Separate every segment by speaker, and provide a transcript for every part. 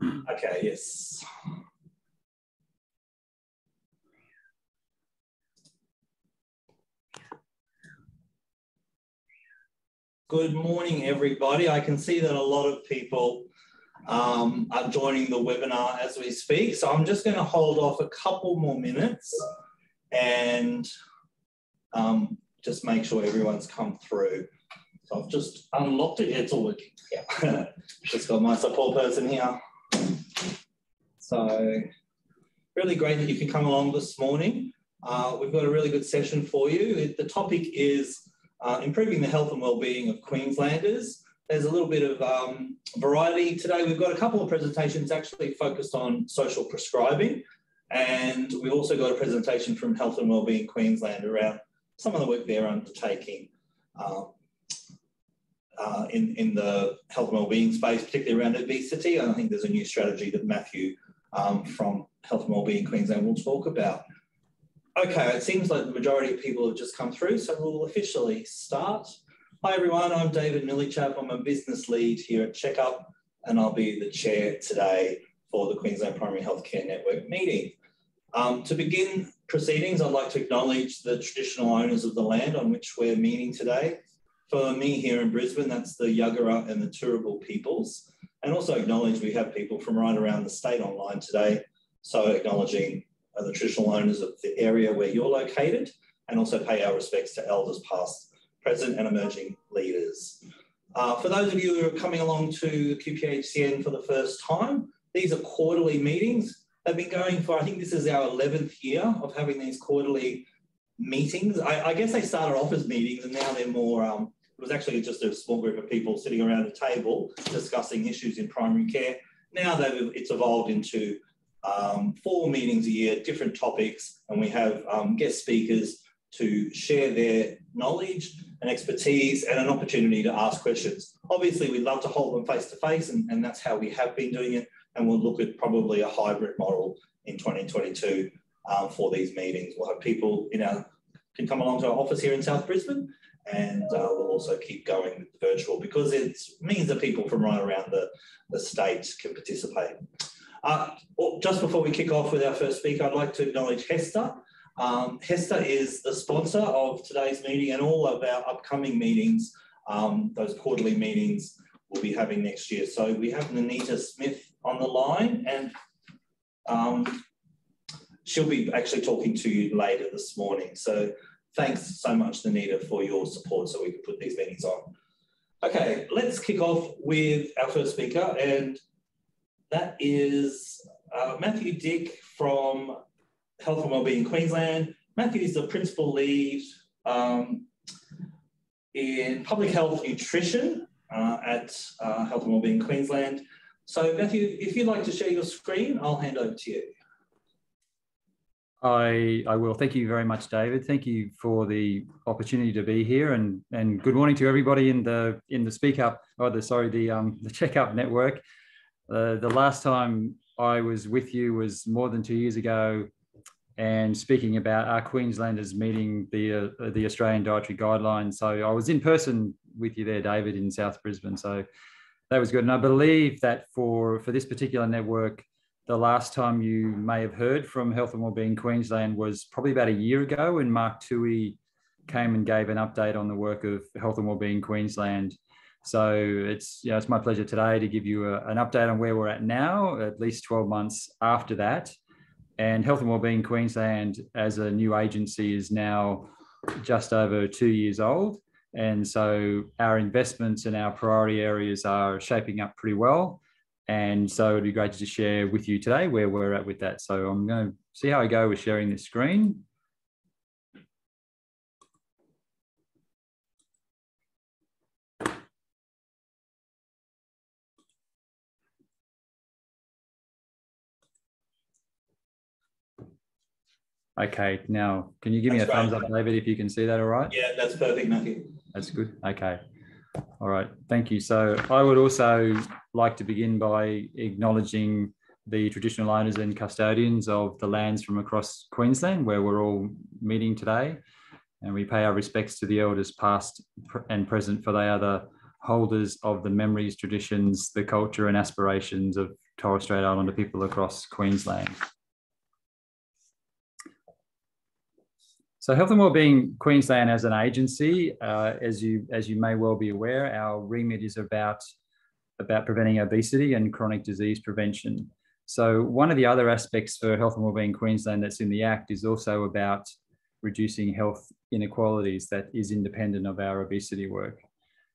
Speaker 1: Okay, yes. Good morning, everybody. I can see that a lot of people um, are joining the webinar as we speak. So I'm just going to hold off a couple more minutes and um, just make sure everyone's come through. So I've just unlocked it. It's all working. Yeah. just got my support person here. So really great that you can come along this morning. Uh, we've got a really good session for you. The topic is uh, improving the health and well-being of Queenslanders. There's a little bit of um, variety today. We've got a couple of presentations actually focused on social prescribing, and we've also got a presentation from Health and Wellbeing Queensland around some of the work they're undertaking uh, uh, in, in the health and wellbeing space, particularly around obesity. And I think there's a new strategy that Matthew um, from Health and Wellbeing Queensland will talk about. Okay, it seems like the majority of people have just come through, so we'll officially start. Hi everyone, I'm David Millichap. I'm a business lead here at Checkup, and I'll be the chair today for the Queensland Primary Healthcare Network meeting. Um, to begin proceedings, I'd like to acknowledge the traditional owners of the land on which we're meeting today. For me here in Brisbane, that's the Yagara and the Turrbal peoples, and also acknowledge we have people from right around the state online today. So acknowledging are the traditional owners of the area where you're located, and also pay our respects to elders past, present, and emerging leaders. Uh, for those of you who are coming along to QPHCN for the first time, these are quarterly meetings. They've been going for, I think this is our 11th year of having these quarterly meetings. I, I guess they started off as meetings and now they're more, um, it was actually just a small group of people sitting around a table discussing issues in primary care. Now it's evolved into um, four meetings a year, different topics, and we have um, guest speakers to share their knowledge and expertise and an opportunity to ask questions. Obviously, we'd love to hold them face to face, and that's how we have been doing it. And we'll look at probably a hybrid model in 2022 um, for these meetings. We'll have people in our can come along to our office here in South Brisbane, and uh, we'll also keep going with the virtual because it means that people from right around the, the state can participate. Uh, just before we kick off with our first speaker, I'd like to acknowledge HESTA. Um, HESTA is the sponsor of today's meeting and all of our upcoming meetings, um, those quarterly meetings we'll be having next year. So we have Nanita Smith on the line and um, she'll be actually talking to you later this morning. So thanks so much, Nanita, for your support so we can put these meetings on. Okay, let's kick off with our first speaker. And that is uh, Matthew Dick from Health and Wellbeing Queensland. Matthew is the principal lead um, in public health nutrition uh, at uh, Health and Wellbeing Queensland. So Matthew, if you'd like to share your screen, I'll hand over to you.
Speaker 2: I, I will. Thank you very much, David. Thank you for the opportunity to be here, and and good morning to everybody in the in the Speak Up or the sorry the um the Checkup Network. Uh, the last time I was with you was more than two years ago, and speaking about our Queenslanders meeting the uh, the Australian Dietary Guidelines. So I was in person with you there, David, in South Brisbane. So that was good, and I believe that for for this particular network, the last time you may have heard from Health and Wellbeing Queensland was probably about a year ago when Mark Toohey came and gave an update on the work of Health and Wellbeing Queensland so it's you know, it's my pleasure today to give you a, an update on where we're at now, at least 12 months after that. And Health and Wellbeing Queensland as a new agency is now just over two years old. And so our investments and our priority areas are shaping up pretty well. And so it'd be great to share with you today where we're at with that. So I'm going to see how I go with sharing this screen. Okay, now can you give that's me a great. thumbs up, David, if you can see that all right?
Speaker 1: Yeah, that's perfect, Matthew.
Speaker 2: That's good. Okay. All right. Thank you. So I would also like to begin by acknowledging the traditional owners and custodians of the lands from across Queensland where we're all meeting today. And we pay our respects to the elders past and present, for they are the holders of the memories, traditions, the culture, and aspirations of Torres Strait Islander people across Queensland. So Health and Wellbeing Queensland as an agency, uh, as you as you may well be aware, our remit is about about preventing obesity and chronic disease prevention. So one of the other aspects for Health and Wellbeing Queensland that's in the Act is also about reducing health inequalities that is independent of our obesity work.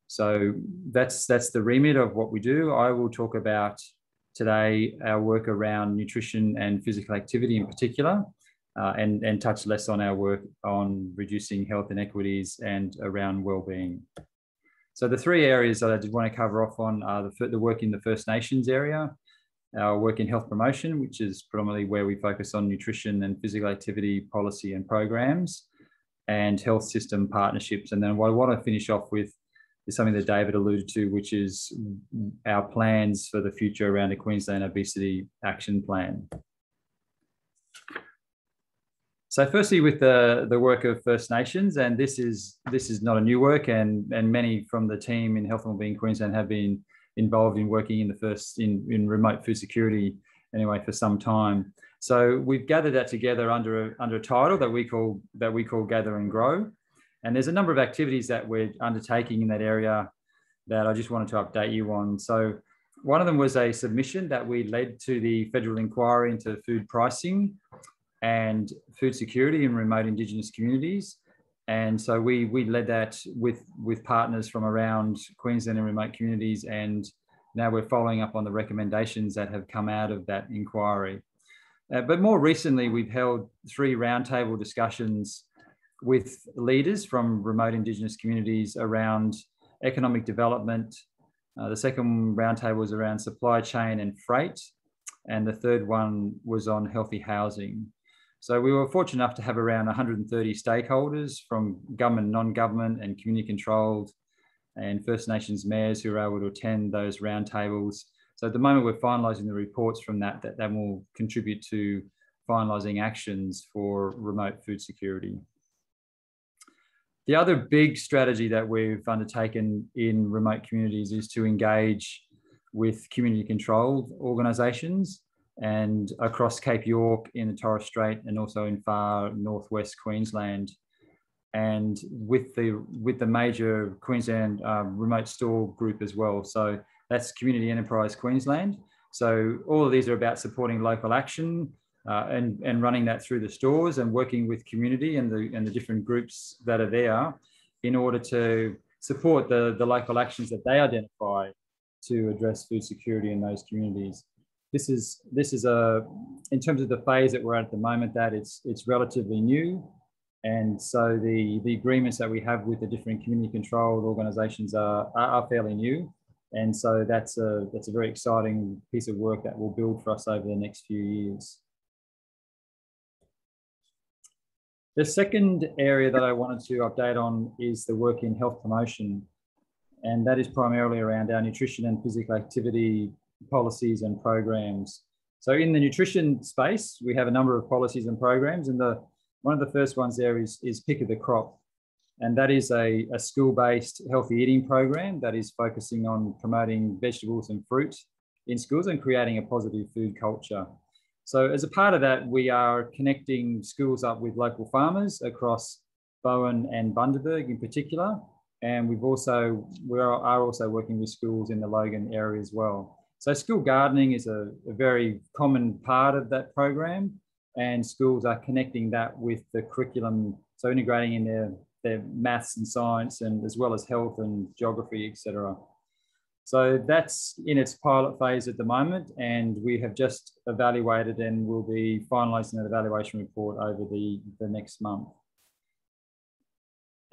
Speaker 2: So that's that's the remit of what we do. I will talk about today our work around nutrition and physical activity in particular, uh, and, and touch less on our work on reducing health inequities and around well-being. So the three areas that I did want to cover off on are the, the work in the First Nations area, our work in health promotion, which is predominantly where we focus on nutrition and physical activity policy and programs, and health system partnerships. And then what I want to finish off with is something that David alluded to, which is our plans for the future around the Queensland Obesity Action Plan. So firstly, with the, the work of First Nations, and this is this is not a new work, and, and many from the team in Health and Wellbeing Queensland have been involved in working in the first in, in remote food security anyway for some time. So we've gathered that together under a, under a title that we call that we call Gather and Grow. And there's a number of activities that we're undertaking in that area that I just wanted to update you on. So one of them was a submission that we led to the federal inquiry into food pricing and food security in remote Indigenous communities. And so we, we led that with, with partners from around Queensland and remote communities. And now we're following up on the recommendations that have come out of that inquiry. Uh, but more recently, we've held three roundtable discussions with leaders from remote Indigenous communities around economic development. Uh, the second roundtable was around supply chain and freight. And the third one was on healthy housing. So we were fortunate enough to have around 130 stakeholders from government, non-government and community controlled and First Nations mayors who were able to attend those roundtables. So at the moment we're finalising the reports from that, that, that will contribute to finalising actions for remote food security. The other big strategy that we've undertaken in remote communities is to engage with community controlled organisations and across Cape York in the Torres Strait and also in far northwest Queensland. And with the with the major Queensland uh, remote store group as well. So that's Community Enterprise Queensland. So all of these are about supporting local action, uh, and, and running that through the stores and working with community and the, and the different groups that are there in order to support the, the local actions that they identify to address food security in those communities. This is, this is a, in terms of the phase that we're at at the moment, that it's, it's relatively new. And so the, the agreements that we have with the different community controlled organizations are, are, are fairly new. And so that's a, that's a very exciting piece of work that will build for us over the next few years. The second area that I wanted to update on is the work in health promotion. And that is primarily around our nutrition and physical activity policies and programs. So in the nutrition space, we have a number of policies and programs. And the one of the first ones there is, is Pick of the Crop. And that is a, a school-based healthy eating program that is focusing on promoting vegetables and fruit in schools and creating a positive food culture. So as a part of that, we are connecting schools up with local farmers across Bowen and Bundaberg in particular. And we've also, we are also working with schools in the Logan area as well. So school gardening is a, a very common part of that program and schools are connecting that with the curriculum. So integrating in their, their maths and science and as well as health and geography, etc. So that's in its pilot phase at the moment, and we have just evaluated and will be finalising that evaluation report over the, the next month.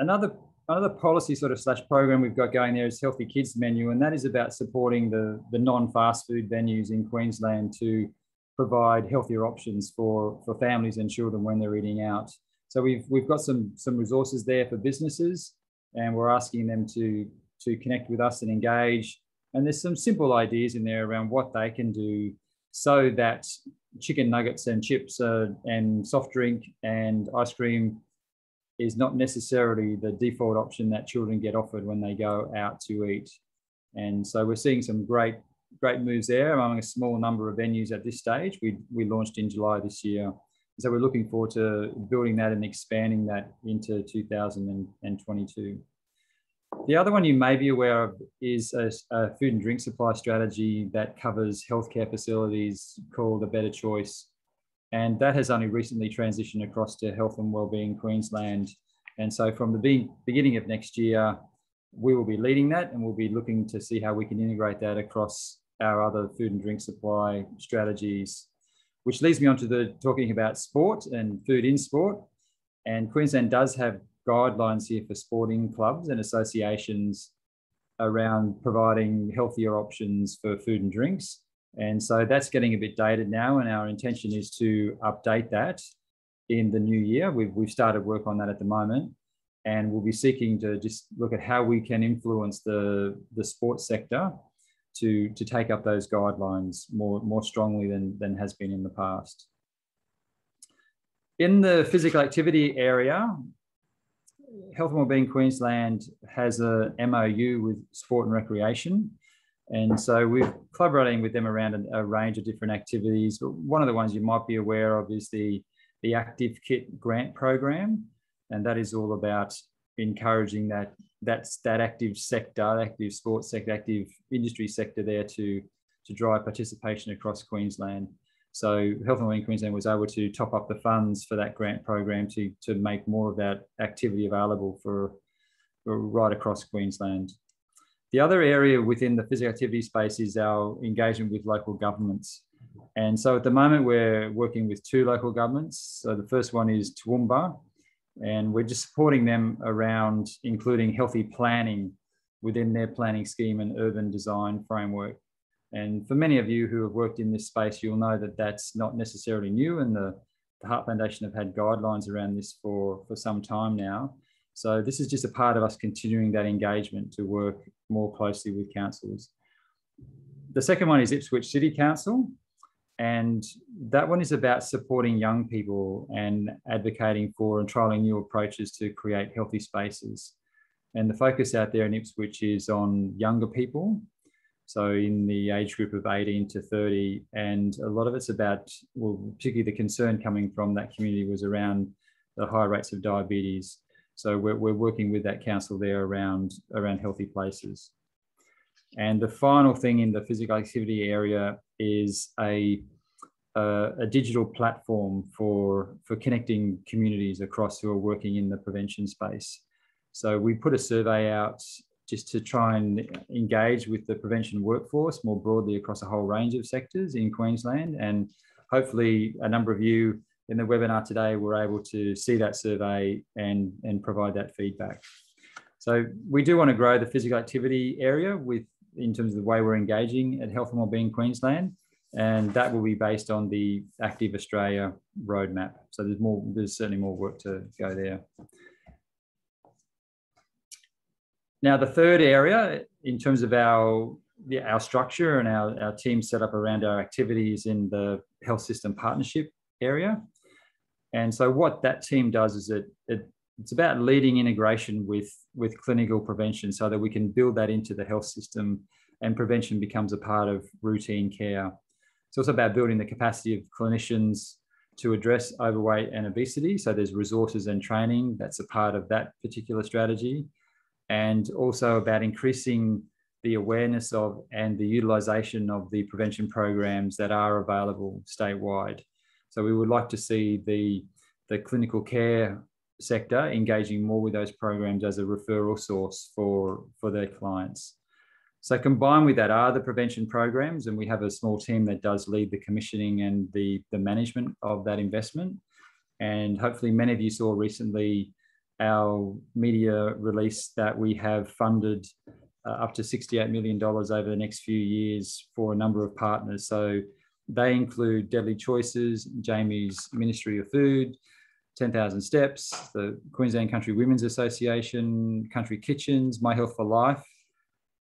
Speaker 2: Another, another policy sort of slash program we've got going there is Healthy Kids Menu, and that is about supporting the, the non-fast food venues in Queensland to provide healthier options for, for families and children when they're eating out. So we've, we've got some, some resources there for businesses, and we're asking them to to connect with us and engage. And there's some simple ideas in there around what they can do so that chicken nuggets and chips uh, and soft drink and ice cream is not necessarily the default option that children get offered when they go out to eat. And so we're seeing some great great moves there among a small number of venues at this stage. We, we launched in July this year. So we're looking forward to building that and expanding that into 2022. The other one you may be aware of is a, a, food and drink supply strategy that covers healthcare facilities called A Better Choice. And that has only recently transitioned across to Health and Wellbeing Queensland. And so from the beginning of next year, we will be leading that and we'll be looking to see how we can integrate that across our other food and drink supply strategies, which leads me on to the talking about sport and food in sport. And Queensland does have guidelines here for sporting clubs and associations around providing healthier options for food and drinks. And so that's getting a bit dated now, and our intention is to update that in the new year. We've, we've started work on that at the moment, and we'll be seeking to just look at how we can influence the, the sports sector to, to take up those guidelines more, more strongly than, than has been in the past. In the physical activity area, Health and Wellbeing Queensland has a MOU with Sport and Recreation. And so we're collaborating with them around a, a, range of different activities. But one of the ones you might be aware of is the, the Active Kit grant program. And that is all about encouraging that that's that active sector, active sports sector, active industry sector there to, to drive participation across Queensland. So Health and Wellbeing Queensland was able to top up the funds for that grant program to, to make more of that activity available for, for right across Queensland. The other area within the physical activity space is our engagement with local governments. And so at the moment, we're working with two local governments. So the first one is Toowoomba, and we're just supporting them around including healthy planning within their planning scheme and urban design framework. And for many of you who have worked in this space, you'll know that that's not necessarily new. And the, the Heart Foundation have had guidelines around this for, for some time now. So this is just a part of us continuing that engagement to work more closely with councils. The second one is Ipswich City Council. And that one is about supporting young people and advocating for and trialing new approaches to create healthy spaces. And the focus out there in Ipswich is on younger people so in the age group of 18 to 30, and a lot of it's about, well, particularly the concern coming from that community was around the high rates of diabetes. So we're, we're working with that council there around, around healthy places. And the final thing in the physical activity area is a, a, a, digital platform for, for connecting communities across who are working in the prevention space. So we put a survey out just to try and engage with the prevention workforce more broadly across a whole range of sectors in Queensland. And hopefully, a number of you in the webinar today we were able to see that survey and, and provide that feedback. So we do want to grow the physical activity area with in terms of the way we're engaging at Health and Wellbeing Queensland. And that will be based on the Active Australia roadmap. So there's more, there's certainly more work to go there. Now, the third area in terms of our, our structure and our, our team set up around our activities in the health system partnership area. And so what that team does is it, it it's about leading integration with, with clinical prevention so that we can build that into the health system and prevention becomes a part of routine care. It's also about building the capacity of clinicians to address overweight and obesity. So there's resources and training that's a part of that particular strategy and also about increasing the awareness of and the utilization of the prevention programs that are available statewide. So we would like to see the, the clinical care sector engaging more with those programs as a referral source for, for their clients. So combined with that are the prevention programs, and we have a small team that does lead the commissioning and the, the management of that investment. And hopefully many of you saw recently our media release that we have funded uh, up to $68 million over the next few years for a number of partners. So they include Deadly Choices, Jamie's Ministry of Food, 10,000 Steps, the Queensland Country Women's Association, Country Kitchens, My Health for Life,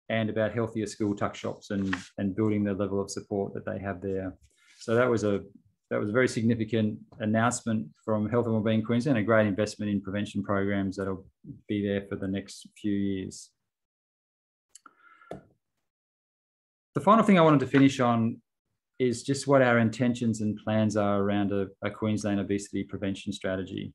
Speaker 2: and about healthier school tuck shops and, and building the level of support that they have there. So that was a that was a very significant announcement from Health and Wellbeing Queensland, a great investment in prevention programs that'll be there for the next few years. the final thing I wanted to finish on is just what our intentions and plans are around a, a Queensland obesity prevention strategy.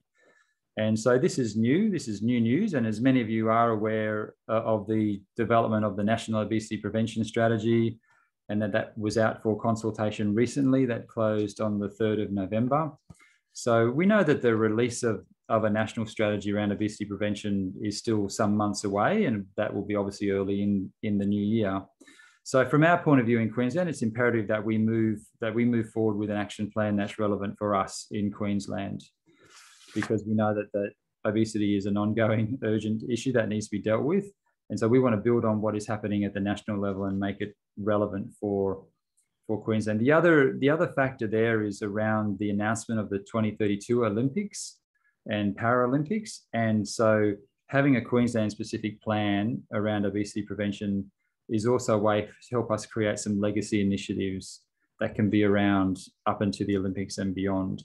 Speaker 2: And so this is new, this is new news. And as many of you are aware uh, of the development of the National Obesity Prevention Strategy, and that that was out for consultation recently, that closed on the 3rd of November. So we know that the release of, of a national strategy around obesity prevention is still some months away, and that will be obviously early in, in the new year. So from our point of view in Queensland, it's imperative that we move that we move forward with an action plan that's relevant for us in Queensland because we know that, that obesity is an ongoing urgent issue that needs to be dealt with. And so we want to build on what is happening at the national level and make it relevant for, for Queensland. The other, the other factor there is around the announcement of the 2032 Olympics and Paralympics. And so having a Queensland specific plan around obesity prevention is also a way to help us create some legacy initiatives that can be around up into the Olympics and beyond.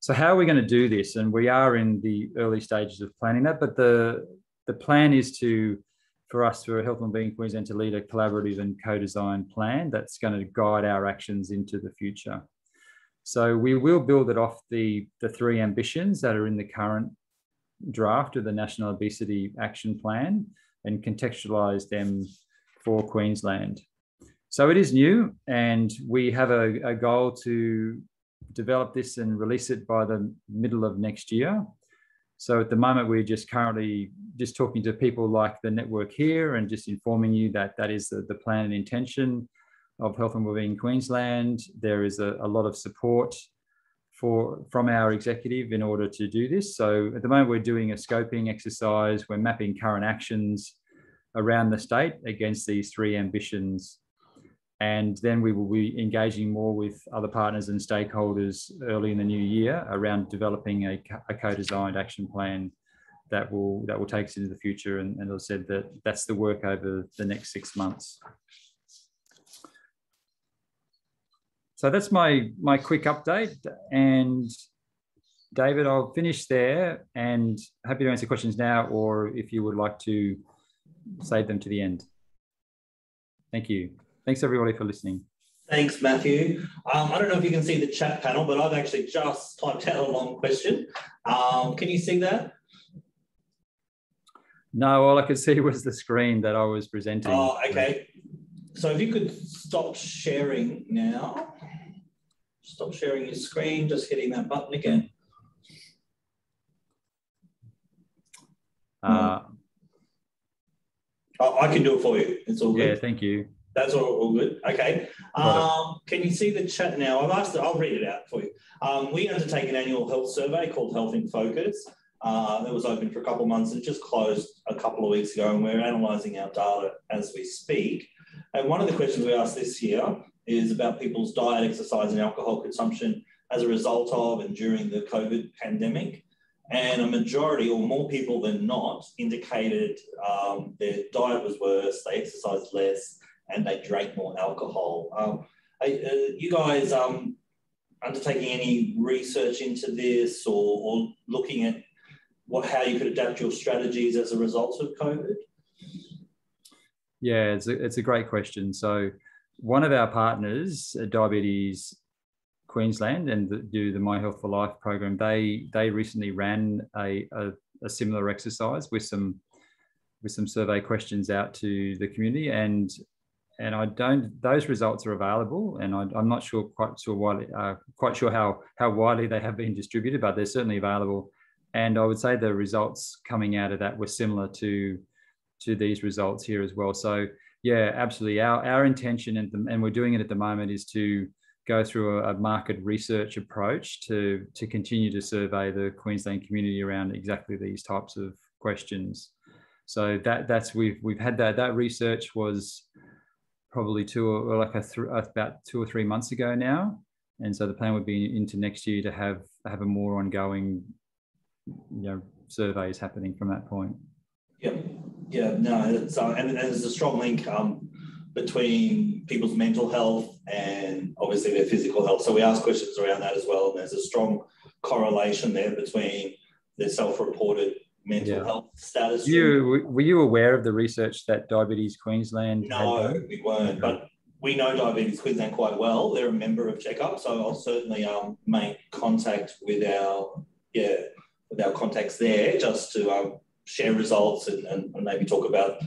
Speaker 2: So how are we going to do this? And we are in the early stages of planning that, but the the plan is to for us for Health and Being Queensland to lead a collaborative and co-designed plan that's going to guide our actions into the future. So we will build it off the, the three ambitions that are in the current draft of the National Obesity Action Plan and contextualize them for Queensland. So it is new, and we have a, a goal to develop this and release it by the middle of next year. So at the moment, we're just currently just talking to people like the network here and just informing you that that is the, the plan and intention of Health and Wellbeing Queensland. There is a, a lot of support for from our executive in order to do this. So at the moment, we're doing a scoping exercise. We're mapping current actions around the state against these three ambitions and then we will be engaging more with other partners and stakeholders early in the new year around developing a, a co-designed action plan that will that will take us into the future. And, and I said, that that's the work over the next six months. So that's my my quick update. And David, I'll finish there and happy to answer questions now, or if you would like to save them to the end. Thank you. Thanks everybody for listening.
Speaker 1: Thanks, Matthew. Um, I don't know if you can see the chat panel, but I've actually just typed out a long question. Um, can you see that?
Speaker 2: No, all I could see was the screen that I was presenting.
Speaker 1: Oh, okay. So if you could stop sharing now. Stop sharing your screen, just hitting that button again. Uh, oh, I can do it for you. It's all good.
Speaker 2: Yeah, thank you.
Speaker 1: That's all, all good. Okay. Um, can you see the chat now? I've asked, I'll read it out for you. Um, we undertake an annual health survey called Health in Focus. Uh, that was open for a couple of months and just closed a couple of weeks ago, and we're analysing our data as we speak. And one of the questions we asked this year is about people's diet, exercise, and alcohol consumption as a result of and during the COVID pandemic. And a majority, or more people than not, indicated um, their diet was worse, they exercised less, and they drank more alcohol. Um, are, are you guys um, undertaking any research into this or, or looking at what, how you could adapt your strategies as a result of COVID?
Speaker 2: Yeah, it's a, it's a great question. So, one of our partners, uh, Diabetes Queensland, and do the My Health for Life program, they they recently ran a, a, a similar exercise with some with some survey questions out to the community, and and I don't. Those results are available, and I, am not sure quite sure why, uh, quite sure how how widely they have been distributed, but they're certainly available. And I would say the results coming out of that were similar to to these results here as well. So yeah, absolutely. Our our intention, and, and we're doing it at the moment, is to go through a, a market research approach to to continue to survey the Queensland community around exactly these types of questions. So that that's we've we've had that that research was probably two or like a th- about two or three months ago now. And so the plan would be into next year to have have a more ongoing, you know, surveys happening from that point.
Speaker 1: Yeah, yeah, no, it's, uh, and, and there's a strong link um, between people's mental health and obviously their physical health. So we ask questions around that as well, and there's a strong correlation there between their self-reported mental yeah. health status.
Speaker 2: You were you aware of the research that Diabetes Queensland?
Speaker 1: No, we weren't. But we know Diabetes Queensland quite well. They're a member of Checkup, so I'll certainly um, make contact with our yeah with our contacts there just to um, share results and, and, and, maybe talk about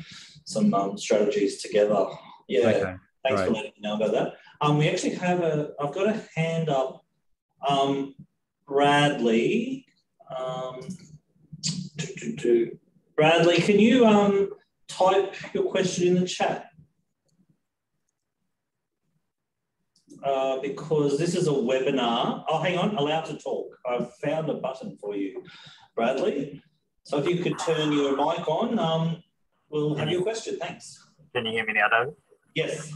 Speaker 1: some um, strategies together. Yeah, okay. thanks right. for letting me know about that. Um, we actually have a. I've got a hand up. Um, Bradley. Um, to, to, to. Bradley, can you um, type your question in the chat? Uh, because this is a webinar. Oh, hang on, allowed to talk. I've found a button for you, Bradley. So if you could turn your mic on, um, we'll have your question. Thanks.
Speaker 3: Can you hear me now, David?
Speaker 1: Yes.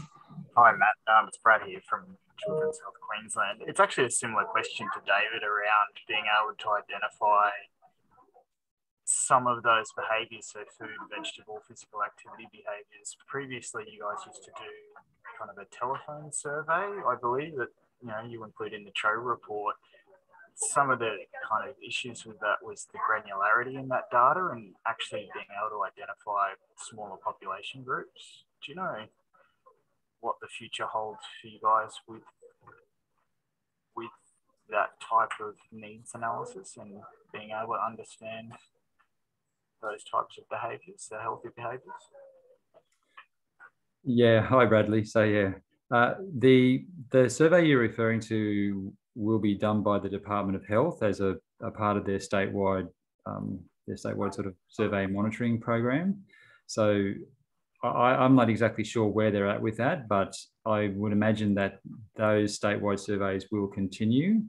Speaker 3: Hi, Matt. Um, it's Brad here from Children's Health Queensland. It's actually a similar question to David around being able to identify some of those behaviours, so food, vegetable, physical activity behaviours. Previously, you guys used to do kind of a telephone survey, I believe, that you know you include in the CHO report. Some of the kind of issues with that was the granularity in that data and actually being able to identify smaller population groups. Do you know what the future holds for you guys with with that type of needs analysis and being able to understand those types of behaviours, the healthy behaviours?
Speaker 2: Yeah, hi Bradley. So yeah, uh, the the survey you're referring to will be done by the Department of Health as a, a part of their statewide um, their statewide sort of survey monitoring program. So I, am not exactly sure where they're at with that, but I would imagine that those statewide surveys will continue,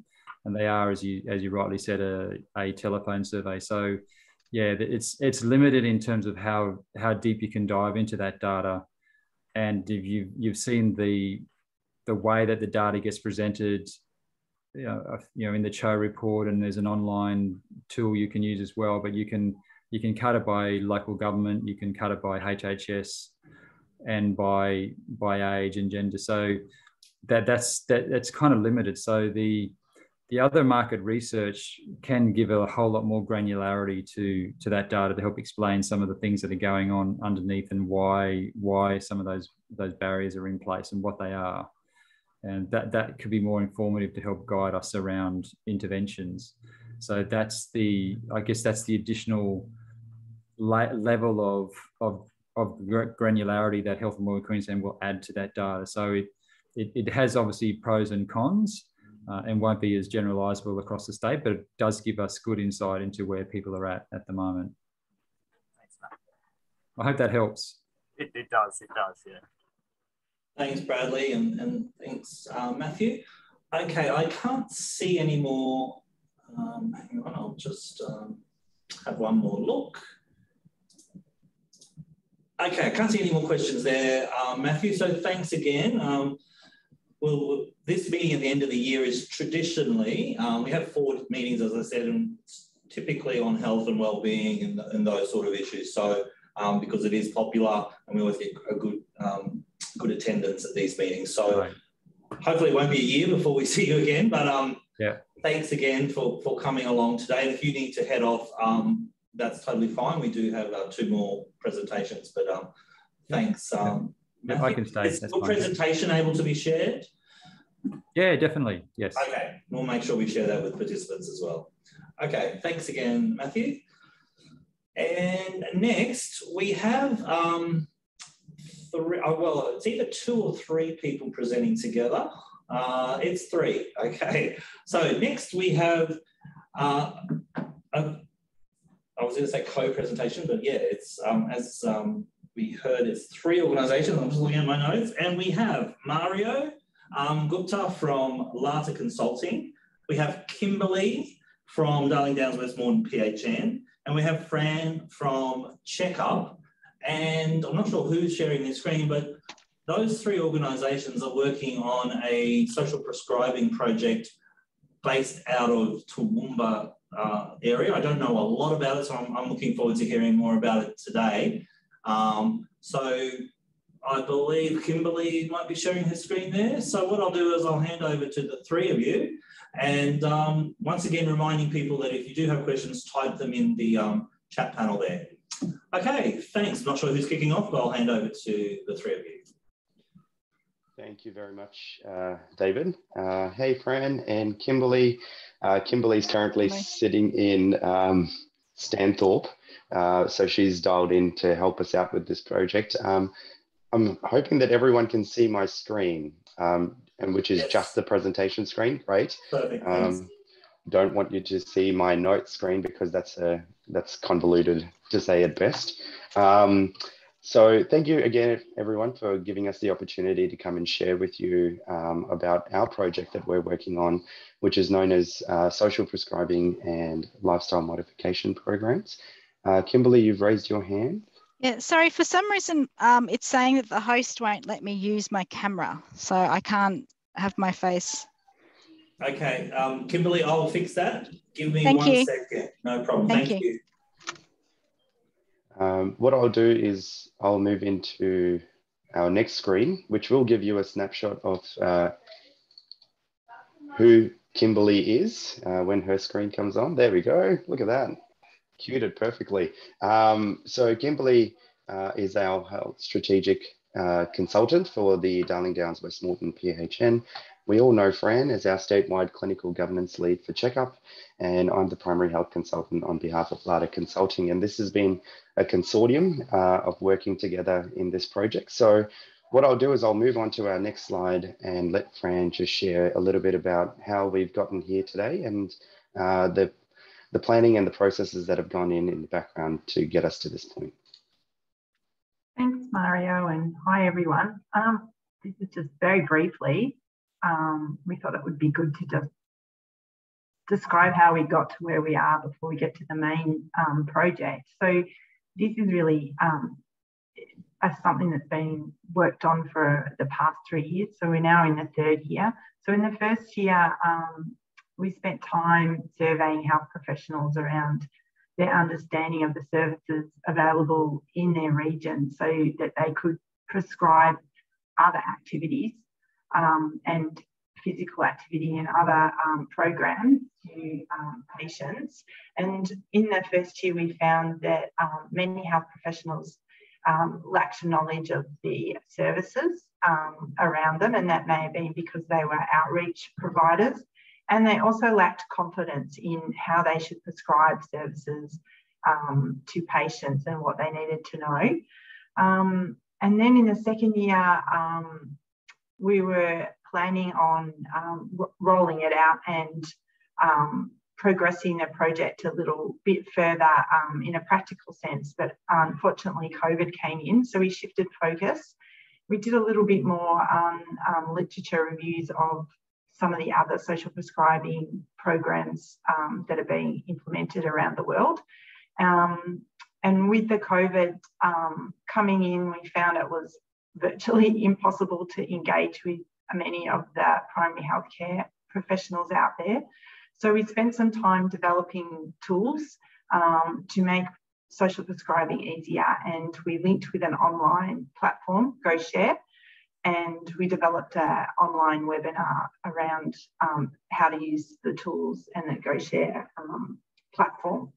Speaker 2: and they are, as you as you rightly said, a, a telephone survey. So, yeah, it's it's limited in terms of how how deep you can dive into that data, and if you you've seen the the way that the data gets presented, you know, you know, in the CHO report, and there's an online tool you can use as well, but you can you can cut it by local government, you can cut it by HHS, and by by age and gender. So that that's that that's kind of limited. So the the other market research can give a whole lot more granularity to to that data to help explain some of the things that are going on underneath and why why some of those those barriers are in place and what they are and that that could be more informative to help guide us around interventions so that's the, I guess that's the additional level of, of, of granularity that Health and Wellbeing Queensland will add to that data. So it, it, it has obviously pros and cons uh, and won't be as generalizable across the state, but it does give us good insight into where people are at at the moment. Thanks, Matt. I hope that helps.
Speaker 3: It, it does, it does, yeah.
Speaker 1: Thanks, Bradley, and, and thanks, uh, Matthew. Okay, I can't see any more um, hang on, I'll just um, have one more look. Okay, I can't see any more questions there, um, Matthew. So thanks again. Um, well, this meeting at the end of the year is traditionally, um, we have four meetings, as I said, and typically on health and well-being and, and those sort of issues. So um, because it is popular and we always get a good, good attendance at these meetings. So right. hopefully it won't be a year before we see you again, but
Speaker 2: yeah
Speaker 1: thanks again for, for coming along today. if you need to head off, um, that's totally fine. We do have uh, two more presentations, but um, thanks. Um,
Speaker 2: yeah, I can stay.
Speaker 1: Is the presentation able to be shared?
Speaker 2: Yeah, definitely. Yes.
Speaker 1: Okay. We'll make sure we share that with participants as well. Okay. Thanks again, Matthew. And next we have um, three, oh, well, it's either two or three people presenting together. Uh, it's three. Okay. So next we have, uh, a, I was going to say co-presentation, but yeah, it's um, as um, we heard, it's three organizations. I'm just looking at my notes. And we have Mario um, Gupta from Lata Consulting. We have Kimberly from Darling Downs West Moreton PHN. And we have Fran from Checkup. And I'm not sure who's sharing the screen, but those three organisations are working on a social prescribing project based out of Toowoomba uh, area. I don't know a lot about it, so I'm, I'm, looking forward to hearing more about it today. Um, so I believe Kimberly might be sharing her screen there. So what I'll do is I'll hand over to the three of you. And um, once again, reminding people that if you do have questions, type them in the um, chat panel there. Okay, thanks. Not sure who's kicking off, but I'll hand over to the three of you.
Speaker 4: Thank you very much, uh, David. Uh, hey, Fran and Kimberly. Uh, Kimberly's currently sitting in um, Stanthorpe, uh, so she's dialed in to help us out with this project. Um, I'm hoping that everyone can see my screen, um, and which is yes. just the presentation screen, right?
Speaker 1: Perfect. Um,
Speaker 4: don't want you to see my notes screen because that's a that's convoluted to say at best. Um, so thank you again, everyone, for giving us the opportunity to come and share with you um, about our project that we're working on, which is known as uh, Social Prescribing and Lifestyle Modification Programs. Uh, Kimberly, you've raised your hand.
Speaker 5: Yeah, sorry, for some reason, um, it's saying that the host won't let me use my camera, so I can't have my face.
Speaker 1: Okay, um, Kimberly, I'll fix that. Give me
Speaker 5: Thank
Speaker 1: one
Speaker 5: you.
Speaker 1: second. No problem. Thank, Thank you. you.
Speaker 4: Um, what I'll do is I'll move into our next screen, which will give you a snapshot of uh, who Kimberly is uh, when her screen comes on. There we go. Look at that. Cued it perfectly. Um, so Kimberly uh, is our strategic uh, consultant for the Darling Downs West Moreton PHN. We all know Fran as our statewide clinical governance lead for Checkup, and I'm the primary health consultant on behalf of LADA Consulting. And this has been a consortium uh, of working together in this project. So what I'll do is I'll move on to our next slide and let Fran just share a little bit about how we've gotten here today and uh, the, the planning and the processes that have gone in in the background to get us to this point.
Speaker 6: Thanks, Mario, and hi, everyone. Um, this is just very briefly um, we thought it would be good to just describe how we got to where we are before we get to the main um, project. So this is really um, something that's been worked on for the past three years. So we're now in the third year. So in the first year, um, we spent time surveying health professionals around their understanding of the services available in their region so that they could prescribe other activities um, and physical activity and other um, programs to um, patients. And in the first year, we found that um, many health professionals um, lacked knowledge of the services um, around them, and that may have been because they were outreach providers. And they also lacked confidence in how they should prescribe services to patients and what they needed to know. and then in the second year, we were planning on um, rolling it out and um, progressing the project a little bit further um, in a practical sense. But unfortunately, COVID came in, so we shifted focus. We did a little bit more on um, literature reviews of some of the other social prescribing programs um, that are being implemented around the world. Um, and with the COVID coming in, we found it was virtually impossible to engage with many of the primary healthcare professionals out there. So we spent some time developing tools um, to make social prescribing easier and we linked with an online platform, GoShare, and we developed an online webinar around um, how to use the tools and the GoShare um, platform.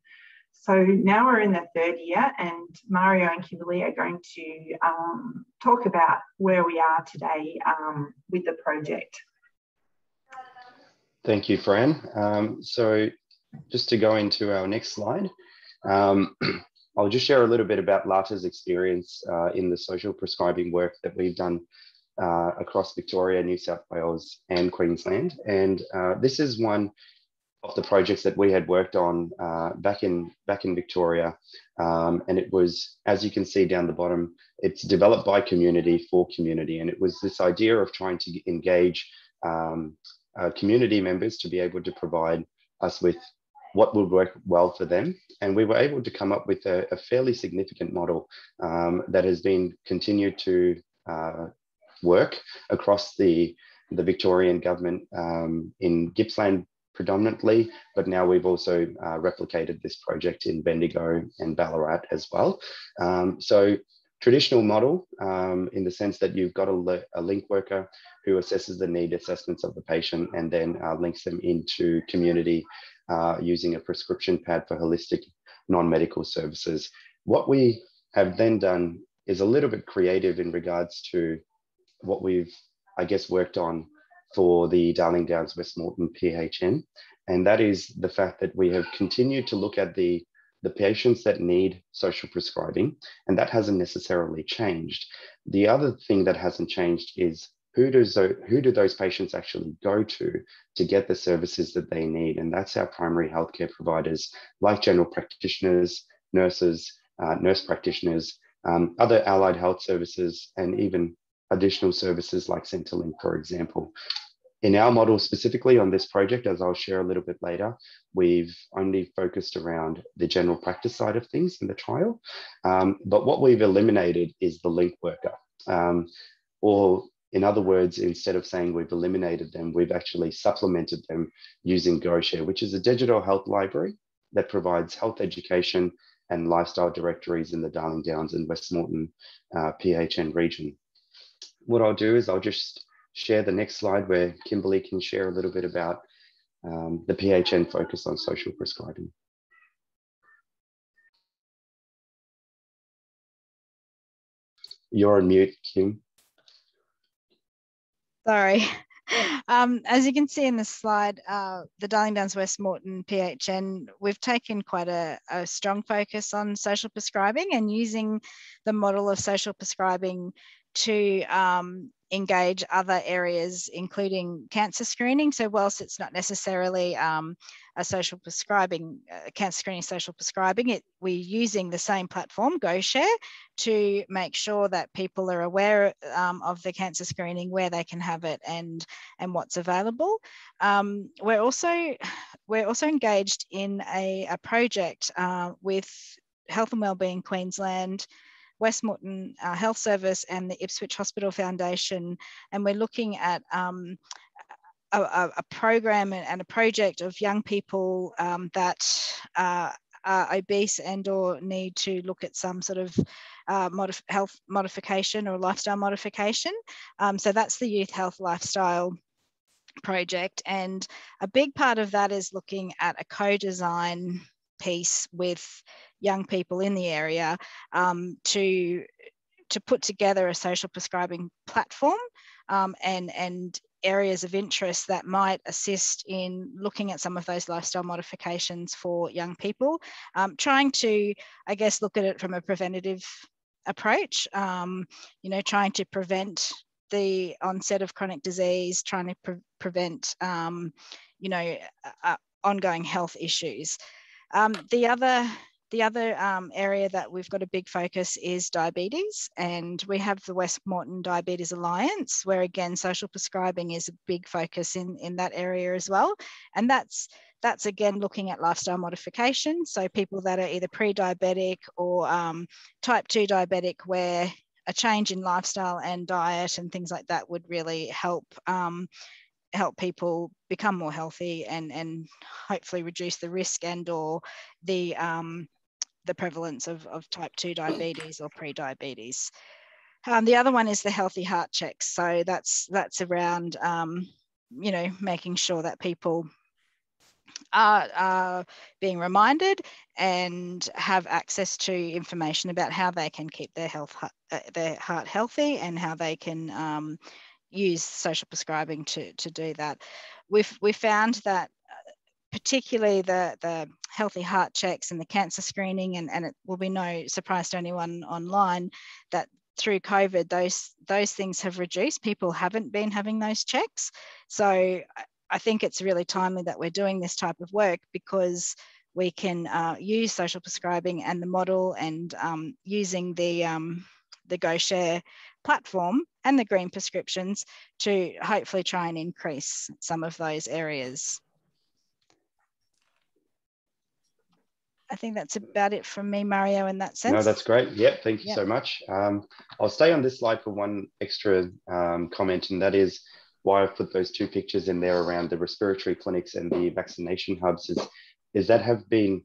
Speaker 6: So now we're in the third year, and Mario and Kimberly are going to um, talk about where we are today um, with the project.
Speaker 4: Thank you, Fran. Um, so just to go into our next slide, um, I'll just share a little bit about LATA's experience uh, in the social prescribing work that we've done uh, across Victoria, New South Wales, and Queensland. And uh, this is one of the projects that we had worked on uh, back in back in Victoria, um, and it was, as you can see down the bottom, it's developed by community for community, and it was this idea of trying to engage um, uh, community members to be able to provide us with what would work well for them, and we were able to come up with a, a fairly significant model um, that has been continued to uh, work across the the Victorian government um, in Gippsland predominantly, but now we've also uh, replicated this project in Bendigo and Ballarat as well. Um, so traditional model um, in the sense that you've got a, a, link worker who assesses the need assessments of the patient and then uh, links them into community uh, using a prescription pad for holistic non-medical services. What we have then done is a little bit creative in regards to what we've I guess, worked on for the Darling Downs West Moreton PHN. And that is the fact that we have continued to look at the, the patients that need social prescribing, and that hasn't necessarily changed. The other thing that hasn't changed is who does who do those patients actually go to to get the services that they need and that's our primary healthcare providers like general practitioners nurses uh, nurse practitioners um, other allied health services and even additional services like Centrelink, for example. In our model specifically on this project, as I'll share a little bit later, we've only focused around the general practice side of things in the trial. Um, but what we've eliminated is the link worker. Um, or in other words, instead of saying we've eliminated them, we've actually supplemented them using GoShare, which is a digital health library that provides health education and lifestyle directories in the Darling Downs and West Moreton uh, PHN region. What I'll do is I'll just share the next slide where Kimberly can share a little bit about um, the PHN focus on social prescribing. You're on mute, Kim.
Speaker 5: Sorry. Um, as you can see in the slide, uh, the Darling Downs West Moreton PHN, we've taken quite a, a, strong focus on social prescribing and using the model of social prescribing to um, engage other areas, including cancer screening. So whilst it's not necessarily um, a social prescribing, uh, cancer screening social prescribing, it, we're using the same platform, GoShare, to make sure that people are aware um, of the cancer screening, where they can have it and, and what's available. Um, we're, also, we're also engaged in a, a project uh, with Health and Wellbeing Queensland, West Moreton uh, Health Service and the Ipswich Hospital Foundation, and we're looking at um, a, a, program and a project of young people um, that uh, are obese and or need to look at some sort of uh, modif health modification or lifestyle modification. Um, so that's the youth health lifestyle project. And a big part of that is looking at a co-design piece with young people in the area um, to to put together a social prescribing platform um, and and areas of interest that might assist in looking at some of those lifestyle modifications for young people. Um, trying to i guess look at it from a preventative approach um, you know trying to prevent the onset of chronic disease trying to pre prevent um, you know uh, ongoing health issues um, the other the other um, area that we've got a big focus is diabetes, and we have the West Moreton Diabetes Alliance, where again social prescribing is a big focus in in that area as well, and that's that's again looking at lifestyle modification. So people that are either pre-diabetic or um, type 2 diabetic, where a change in lifestyle and diet and things like that would really help um, help people become more healthy and and hopefully reduce the risk and or the um, the prevalence of, of type 2 diabetes or pre-diabetes. Um, the other one is the healthy heart checks. So that's that's around um, you know making sure that people are, are, being reminded and have access to information about how they can keep their health uh, their heart healthy and how they can um, use social prescribing to, to do that. We've we found that uh, particularly the, the healthy heart checks and the cancer screening, and, and it will be no surprise to anyone online that through COVID, those those things have reduced. People haven't been having those checks. So I think it's really timely that we're doing this type of work because we can uh, use social prescribing and the model and um, using the um, the GoShare platform and the green prescriptions to hopefully try and increase some of those areas. I think that's about it from me, Mario, in that sense.
Speaker 4: No, that's great. Yep, thank you yep. so much. Um, I'll stay on this slide for one extra um, comment, and that is why I put those two pictures in there around the respiratory clinics and the vaccination hubs is, is that have been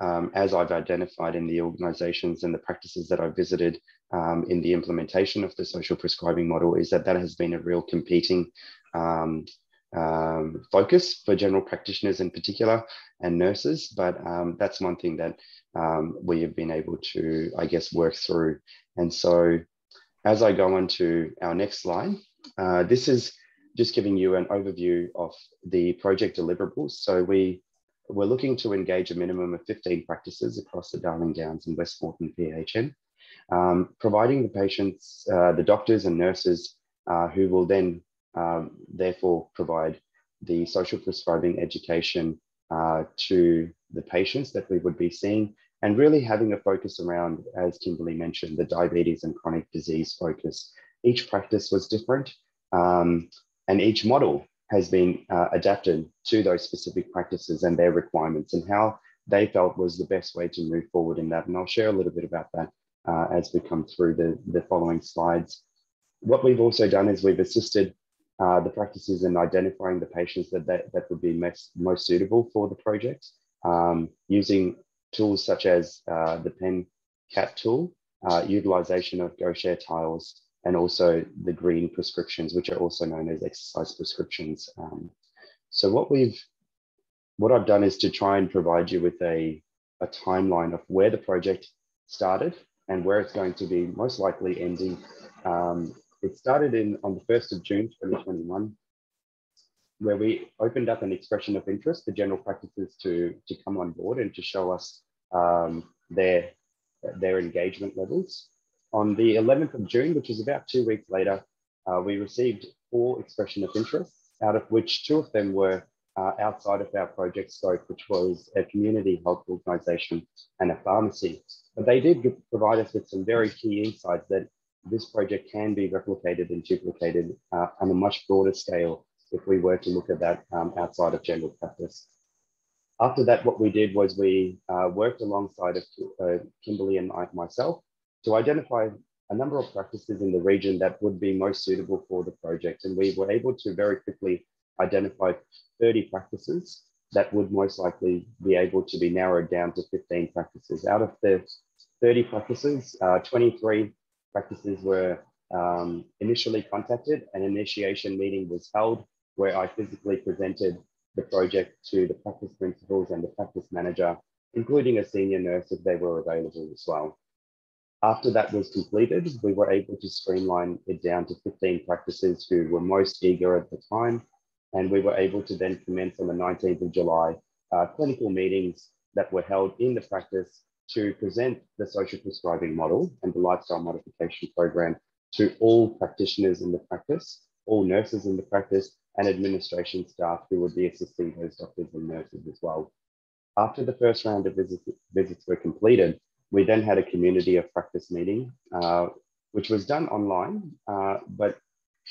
Speaker 4: um, as I've identified in the organizations and the practices that I've visited um, in the implementation of the social prescribing model, is that that has been a real competing um, um focus for general practitioners in particular and nurses. But um, that's one thing that um, we have been able to, I guess, work through. And so as I go on to our next slide, Uh, this is just giving you an overview of the project deliverables. So we we're looking to engage a minimum of 15 practices across the Darling Downs and West Moreton PHN, um, providing the patients, uh, the doctors and nurses uh, who will then um, therefore provide the social prescribing education uh, to the patients that we would be seeing and really having a focus around, as Kimberly mentioned, the diabetes and chronic disease focus. Each practice was different um, and each model has been uh, adapted to those specific practices and their requirements and how they felt was the best way to move forward in that. And I'll share a little bit about that uh, as we come through the, the following slides. What we've also done is we've assisted uh, the practices in identifying the patients that, that, that would be most, most suitable for the project um, using tools such as uh, the Pen Cat tool, uh, utilization of GoShare tiles, and also the green prescriptions, which are also known as exercise prescriptions. Um, so what we've, what I've done is to try and provide you with a, a timeline of where the project started and where it's going to be most likely ending. Um, it started in on the 1st of June 2021, where we opened up an expression of interest for general practices to, to come on board and to show us um, their, their engagement levels. On the 11th of June, which is about two weeks later, uh, we received four expression of interest, out of which two of them were uh, outside of our project scope, which was a community health organisation and a pharmacy. But they did provide us with some very key insights that this project can be replicated and duplicated uh, on a much broader scale if we were to look at that um, outside of general practice. After that, what we did was we uh, worked alongside of uh, Kimberly and myself to identify a number of practices in the region that would be most suitable for the project. And we were able to very quickly identify 30 practices that would most likely be able to be narrowed down to 15 practices. Out of the 30 practices, uh, 23 practices were um, initially contacted. An initiation meeting was held where I physically presented the project to the practice principals and the practice manager, including a senior nurse if they were available as well. After that was completed, we were able to streamline it down to 15 practices who were most eager at the time. And we were able to then commence on the 19th of July uh, clinical meetings that were held in the practice to present the social prescribing model and the lifestyle modification program to all practitioners in the practice, all nurses in the practice, and administration staff who would be assisting those doctors and nurses as well. After the first round of visits, visits were completed, we then had a community of practice meeting, uh, which was done online. Uh, but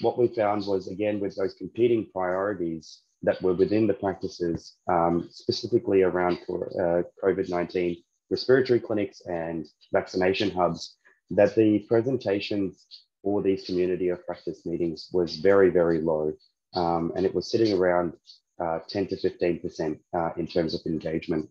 Speaker 4: what we found was, again, with those competing priorities that were within the practices, um, specifically around uh, COVID 19 respiratory clinics and vaccination hubs, that the presentations for these community of practice meetings was very, very low. Um, and it was sitting around uh, 10 to 15% uh, in terms of engagement.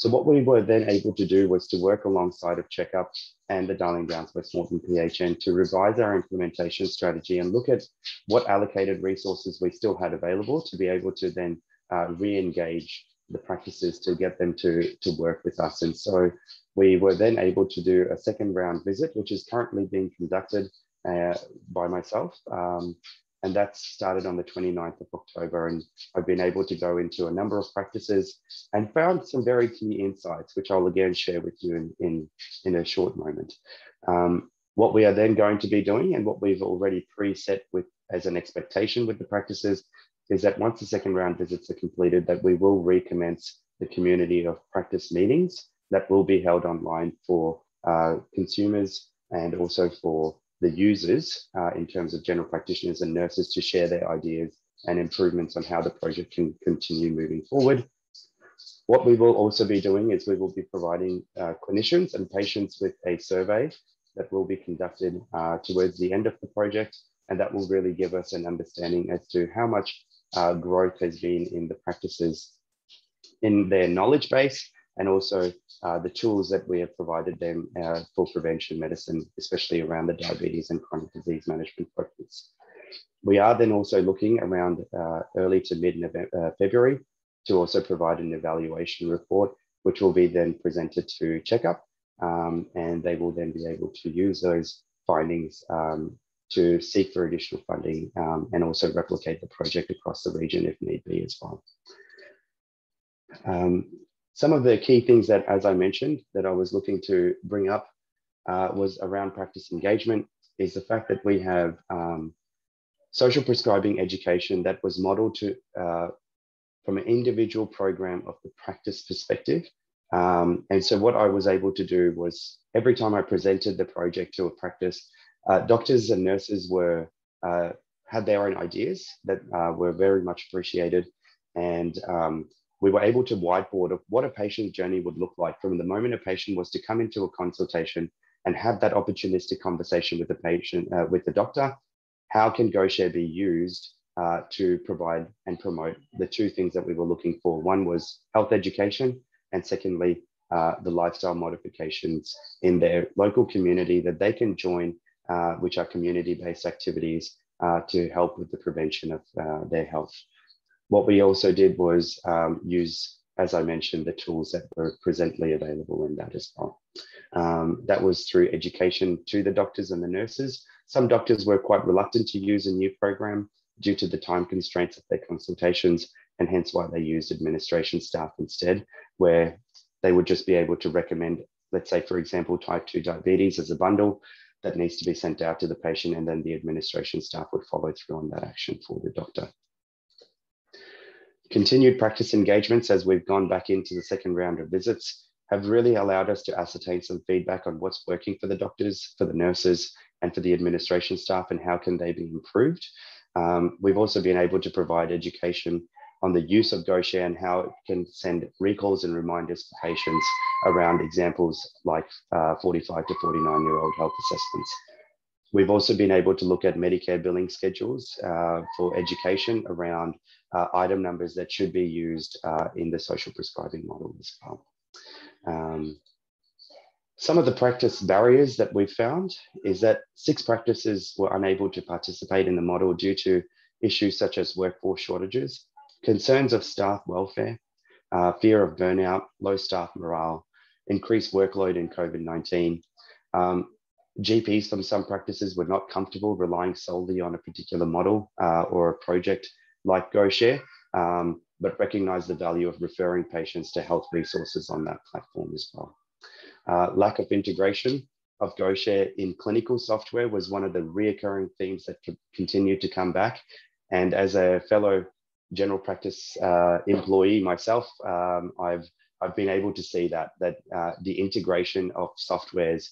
Speaker 4: So what we were then able to do was to work alongside of CheckUP and the Darling Downs West Moreton PHN to revise our implementation strategy and look at what allocated resources we still had available to be able to then uh, re-engage the practices to get them to, to work with us. And so we were then able to do a second round visit, which is currently being conducted uh, by myself. Um, and that started on the 29th of October. And I've been able to go into a number of practices and found some very key insights, which I'll again share with you in, in, in a short moment. Um, what we are then going to be doing and what we've already preset with as an expectation with the practices is that once the second round visits are completed, that we will recommence the community of practice meetings that will be held online for uh, consumers and also for the users uh, in terms of general practitioners and nurses to share their ideas and improvements on how the project can continue moving forward. What we will also be doing is we will be providing uh, clinicians and patients with a survey that will be conducted uh, towards the end of the project. And that will really give us an understanding as to how much uh, growth has been in the practices in their knowledge base and also uh, the tools that we have provided them uh, for prevention medicine, especially around the diabetes and chronic disease management focus. We are then also looking around uh, early to mid uh, February to also provide an evaluation report, which will be then presented to CheckUP, um, and they will then be able to use those findings um, to seek for additional funding um, and also replicate the project across the region if need be as well. Um, some of the key things that, as I mentioned, that I was looking to bring up uh, was around practice engagement, is the fact that we have um, social prescribing education that was modeled to uh, from an individual program of the practice perspective. Um, and so what I was able to do was every time I presented the project to a practice, uh, doctors and nurses were uh, had their own ideas that uh, were very much appreciated. And um, we were able to whiteboard what a patient's journey would look like from the moment a patient was to come into a consultation and have that opportunistic conversation with the patient, uh, with the doctor. How can GoShare be used uh, to provide and promote the two things that we were looking for? One was health education, and secondly, uh, the lifestyle modifications in their local community that they can join, uh, which are community based activities uh, to help with the prevention of uh, their health. What we also did was um, use, as I mentioned, the tools that were presently available in that as well. Um, that was through education to the doctors and the nurses. Some doctors were quite reluctant to use a new program due to the time constraints of their consultations, and hence why they used administration staff instead, where they would just be able to recommend, let's say, for example, type 2 diabetes as a bundle that needs to be sent out to the patient, and then the administration staff would follow through on that action for the doctor. Continued practice engagements as we've gone back into the second round of visits have really allowed us to ascertain some feedback on what's working for the doctors, for the nurses, and for the administration staff, and how can they be improved. Um, we've also been able to provide education on the use of GoShare and how it can send recalls and reminders to patients around examples like uh, 45 to 49 year old health assessments. We've also been able to look at Medicare billing schedules uh, for education around uh, item numbers that should be used uh, in the social prescribing model as well. Um, some of the practice barriers that we've found is that six practices were unable to participate in the model due to issues such as workforce shortages, concerns of staff welfare, uh, fear of burnout, low staff morale, increased workload in COVID 19, um, GPs from some practices were not comfortable relying solely on a particular model uh, or a project like GoShare, um, but recognize the value of referring patients to health resources on that platform as well. Uh, lack of integration of GoShare in clinical software was one of the reoccurring themes that continued to come back. And as a fellow general practice uh, employee myself, um, I've I've been able to see that that uh, the integration of softwares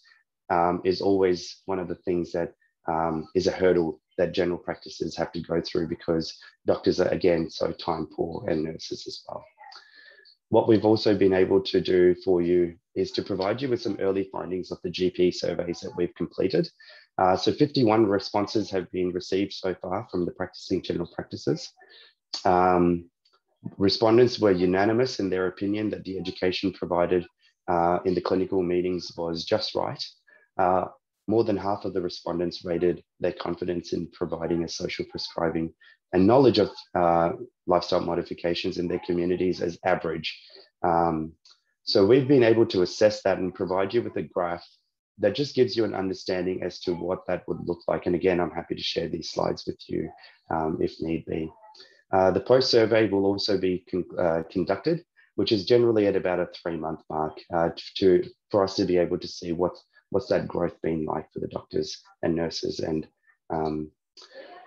Speaker 4: um, is always one of the things that um, is a hurdle that general practices have to go through because doctors are again so time poor and nurses as well. What we've also been able to do for you is to provide you with some early findings of the GP surveys that we've completed. Uh, so 51 responses have been received so far from the practicing general practices. Um, respondents were unanimous in their opinion that the education provided uh, in the clinical meetings was just right uh, more than half of the respondents rated their confidence in providing a social prescribing and knowledge of uh, lifestyle modifications in their communities as average. Um, so we've been able to assess that and provide you with a graph that just gives you an understanding as to what that would look like. And again, I'm happy to share these slides with you um, if need be. Uh, the post survey will also be con uh, conducted, which is generally at about a three month mark uh, to, for us to be able to see what what's that growth been like for the doctors and nurses and um,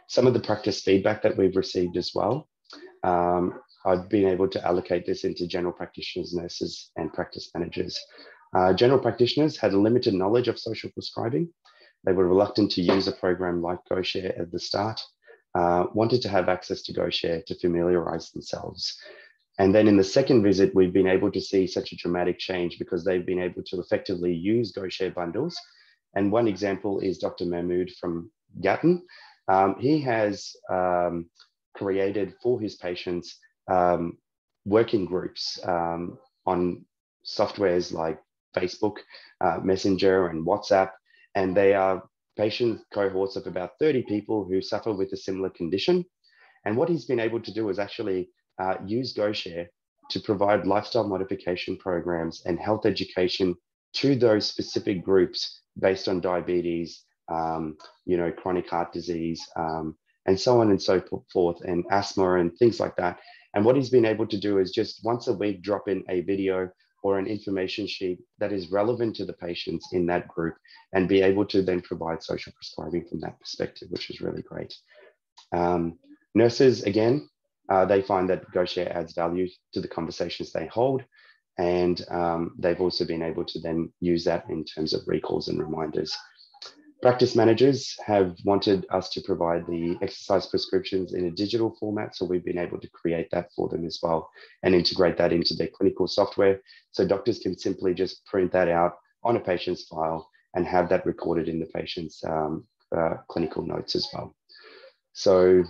Speaker 4: some of the practice feedback that we've received as well. Um, I've been able to allocate this into general practitioners, nurses, and practice managers. Uh, general practitioners had a limited knowledge of social prescribing. They were reluctant to use a program like GoShare at the start, uh, wanted to have access to GoShare to familiarize themselves. And then in the second visit, we've been able to see such a dramatic change because they've been able to effectively use GoShare bundles. And one example is Dr. Mahmood from Gatton. Um, he has um, created for his patients um, working groups um, on softwares like Facebook, uh, Messenger, and WhatsApp. And they are patient cohorts of about 30 people who suffer with a similar condition. And what he's been able to do is actually uh, use GoShare to provide lifestyle modification programs and health education to those specific groups based on diabetes, um, you know, chronic heart disease, um, and so on and so forth, and asthma and things like that. And what he's been able to do is just once a week drop in a video or an information sheet that is relevant to the patients in that group and be able to then provide social prescribing from that perspective, which is really great. Um, nurses, again, uh, they find that GoShare adds value to the conversations they hold. And um, they've also been able to then use that in terms of recalls and reminders. Practice managers have wanted us to provide the exercise prescriptions in a digital format, so we've been able to create that for them as well and integrate that into their clinical software. So doctors can simply just print that out on a patient's file and have that recorded in the patient's um, uh, clinical notes as well. So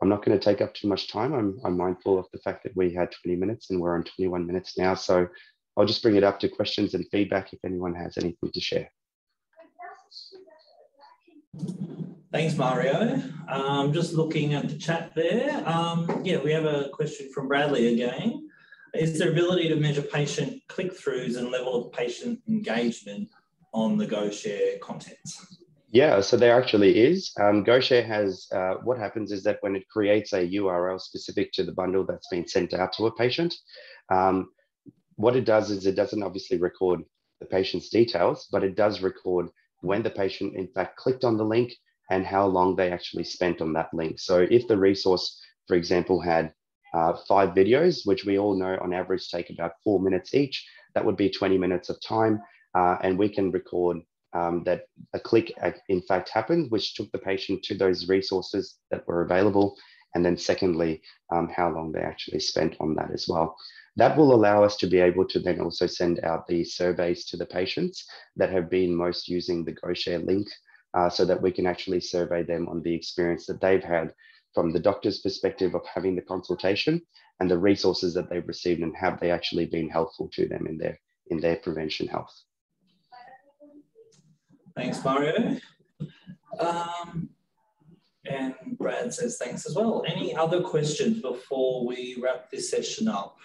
Speaker 4: I'm not going to take up too much time. I'm, I'm mindful of the fact that we had 20 minutes and we're on 21 minutes now. So I'll just bring it up to questions and feedback if anyone has anything to share.
Speaker 1: Thanks, Mario. Um, just looking at the chat there. Um, yeah, we have a question from Bradley again. Is there ability to measure patient click-throughs and level of patient engagement on the GoShare content?
Speaker 4: Yeah, so there actually is. Um, GoShare has, uh, what happens is that when it creates a URL specific to the bundle that's been sent out to a patient, um, what it does is it doesn't obviously record the patient's details, but it does record when the patient in fact clicked on the link and how long they actually spent on that link. So if the resource, for example, had uh, five videos, which we all know on average take about four minutes each, that would be 20 minutes of time. Uh, and we can record um, that a click in fact happened, which took the patient to those resources that were available. And then secondly, um, how long they actually spent on that as well. That will allow us to be able to then also send out the surveys to the patients that have been most using the GoShare link uh, so that we can actually survey them on the experience that they've had from the doctor's perspective of having the consultation and the resources that they've received and have they actually been helpful to them in their in their prevention health.
Speaker 1: Thanks, Mario. Um, and Brad says thanks as well. Any other questions before we wrap this session up?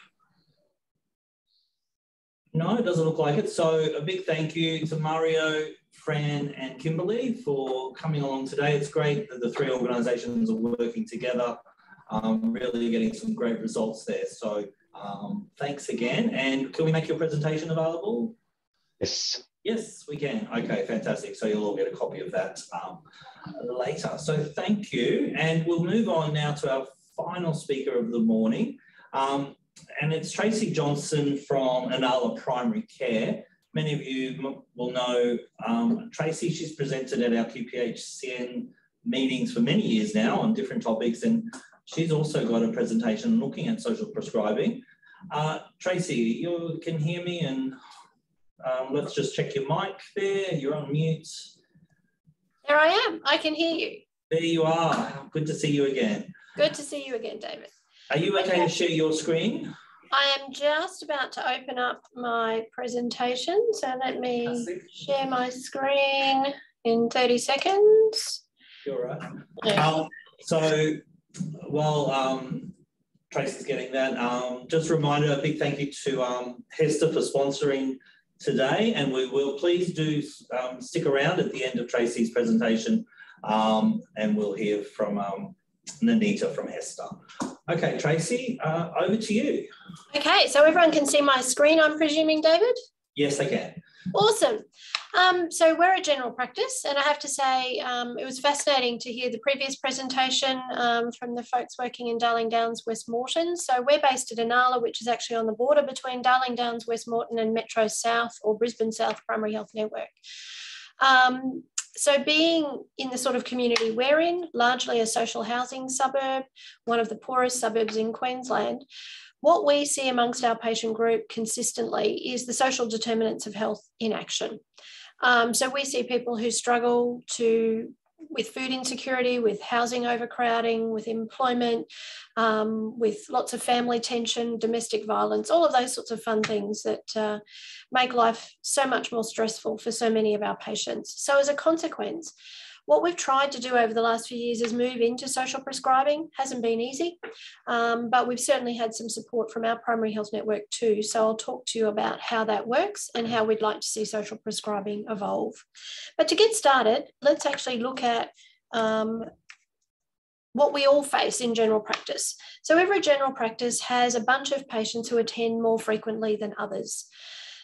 Speaker 1: No, it doesn't look like it. So a big thank you to Mario, Fran and Kimberly for coming along today. It's great that the three organisations are working together, um, really getting some great results there. So um, thanks again. And can we make your presentation available?
Speaker 4: Yes.
Speaker 1: Yes, we can. Okay, fantastic. So you'll all get a copy of that um, later. So thank you. And we'll move on now to our final speaker of the morning. Um, and it's Tracy Johnson from Inala Primary Care. Many of you will know um, Tracy. She's presented at our QPHCN meetings for many years now on different topics, and she's also got a presentation looking at social prescribing. Uh, Tracy, you can hear me, and um, let's just check your mic there. You're on mute.
Speaker 7: There I am. I can hear you.
Speaker 1: There you are. Good to see you again.
Speaker 7: Good to see you again, David.
Speaker 1: Are you okay, okay. to share your screen?
Speaker 7: I am just about to open up my presentation. So let me share my screen in 30 seconds.
Speaker 1: You're right. Yeah. Um, so while um, Tracy's getting that, um, just a reminder, a big thank you to um, HESTA for sponsoring today. And we will please do um, stick around at the end of Tracy's presentation um, and we'll hear from um, Nanita from HESTA. Okay, Tracy, uh, over to you.
Speaker 7: Okay, so everyone can see my screen, I'm presuming, David?
Speaker 1: Yes, they can.
Speaker 7: Awesome. Um, so we're a general practice, and I have to say um, it was fascinating to hear the previous presentation um, from the folks working in Darling Downs, West Moreton. So we're based at Inala, which is actually on the border between Darling Downs, West Moreton, and Metro South or Brisbane South Primary Health Network. Um, so being in the sort of community we're in, largely a social housing suburb, one of the poorest suburbs in Queensland, what we see amongst our patient group consistently is the social determinants of health in action. Um, so we see people who struggle to with food insecurity, with housing overcrowding, with employment, um, with lots of family tension, domestic violence, all of those sorts of fun things that uh, make life so much more stressful for so many of our patients. So, as a consequence, What we've tried to do over the last few years is move into social prescribing. Hasn't been easy, um, but we've certainly had some support from our primary health network too. So I'll talk to you about how that works and how we'd like to see social prescribing evolve. But to get started, let's actually look at um, what we all face in general practice. So every general practice has a bunch of patients who attend more frequently than others.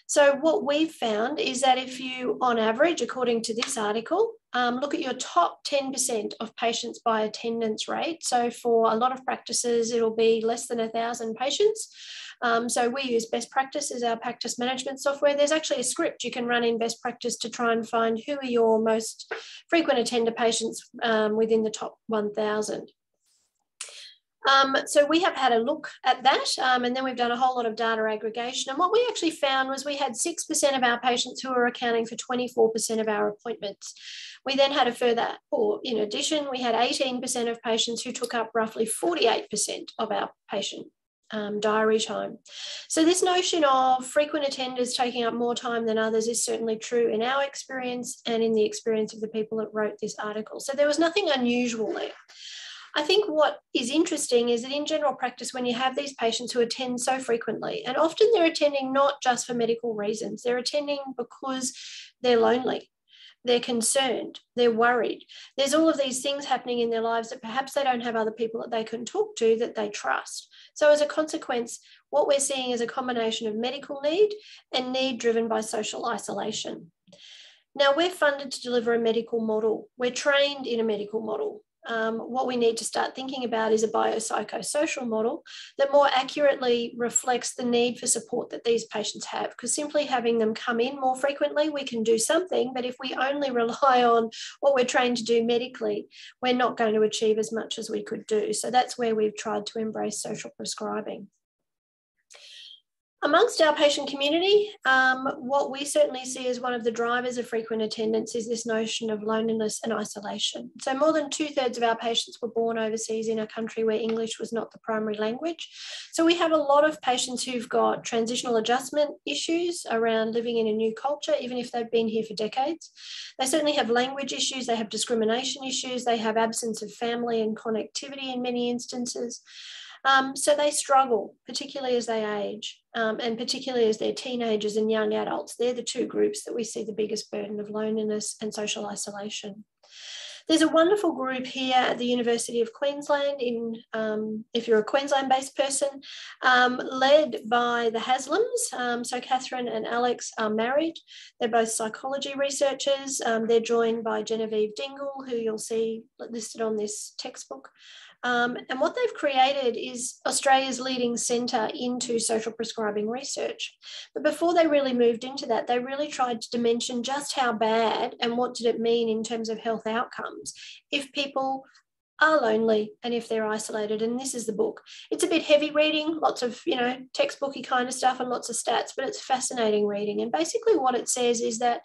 Speaker 7: So what we've found is that if you, on average, according to this article, um, look at your top 10% of patients by attendance rate. So for a lot of practices, it'll be less than a thousand patients. Um, so we use best practice as our practice management software. There's actually a script you can run in best practice to try and find who are your most frequent attender patients um, within the top 1000. Um, so we have had a look at that um, and then we've done a whole lot of data aggregation. And what we actually found was we had 6% of our patients who were accounting for 24% of our appointments. We then had a further, or in addition, we had 18% of patients who took up roughly 48% of our patient um, diary time. So this notion of frequent attenders taking up more time than others is certainly true in our experience and in the experience of the people that wrote this article. So there was nothing unusual there. I think what is interesting is that in general practice, when you have these patients who attend so frequently, and often they're attending not just for medical reasons, they're attending because they're lonely, they're concerned, they're worried. There's all of these things happening in their lives that perhaps they don't have other people that they can talk to that they trust. So, as a consequence, what we're seeing is a combination of medical need and need driven by social isolation. Now, we're funded to deliver a medical model. We're trained in a medical model um, what we need to start thinking about is a biopsychosocial model that more accurately reflects the need for support that these patients have. Because simply having them come in more frequently, we can do something, but if we only rely on what we're trained to do medically, we're not going to achieve as much as we could do. So that's where we've tried to embrace social prescribing. Amongst our patient community, um, what we certainly see as one of the drivers of frequent attendance is this notion of loneliness and isolation. So, more than two thirds of our patients were born overseas in a country where English was not the primary language. So, we have a lot of patients who've got transitional adjustment issues around living in a new culture, even if they've been here for decades. They certainly have language issues, they have discrimination issues, they have absence of family and connectivity in many instances. Um, so they struggle, particularly as they age, um, and particularly as they're teenagers and young adults. They're the two groups that we see the biggest burden of loneliness and social isolation. There's a wonderful group here at the University of Queensland, in um, if you're a Queensland-based person, um, led by the Haslams. Um, so Catherine and Alex are married. They're both psychology researchers. Um, they're joined by Genevieve Dingle, who you'll see listed on this textbook. Um, and what they've created is Australia's leading centre into social prescribing research. But before they really moved into that, they really tried to dimension just how bad and what did it mean in terms of health outcomes if people are lonely and if they're isolated. And this is the book. It's a bit heavy reading, lots of, you know, textbooky kind of stuff and lots of stats, but it's fascinating reading. And basically what it says is that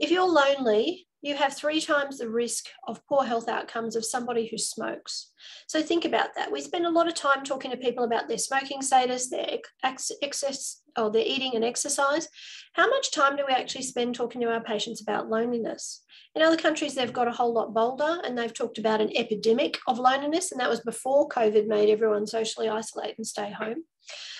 Speaker 7: if you're lonely, you have three times the risk of poor health outcomes of somebody who smokes. So think about that. We spend a lot of time talking to people about their smoking status, their excess, or their eating and exercise. How much time do we actually spend talking to our patients about loneliness? In other countries, they've got a whole lot bolder and they've talked about an epidemic of loneliness, and that was before COVID made everyone socially isolate and stay home.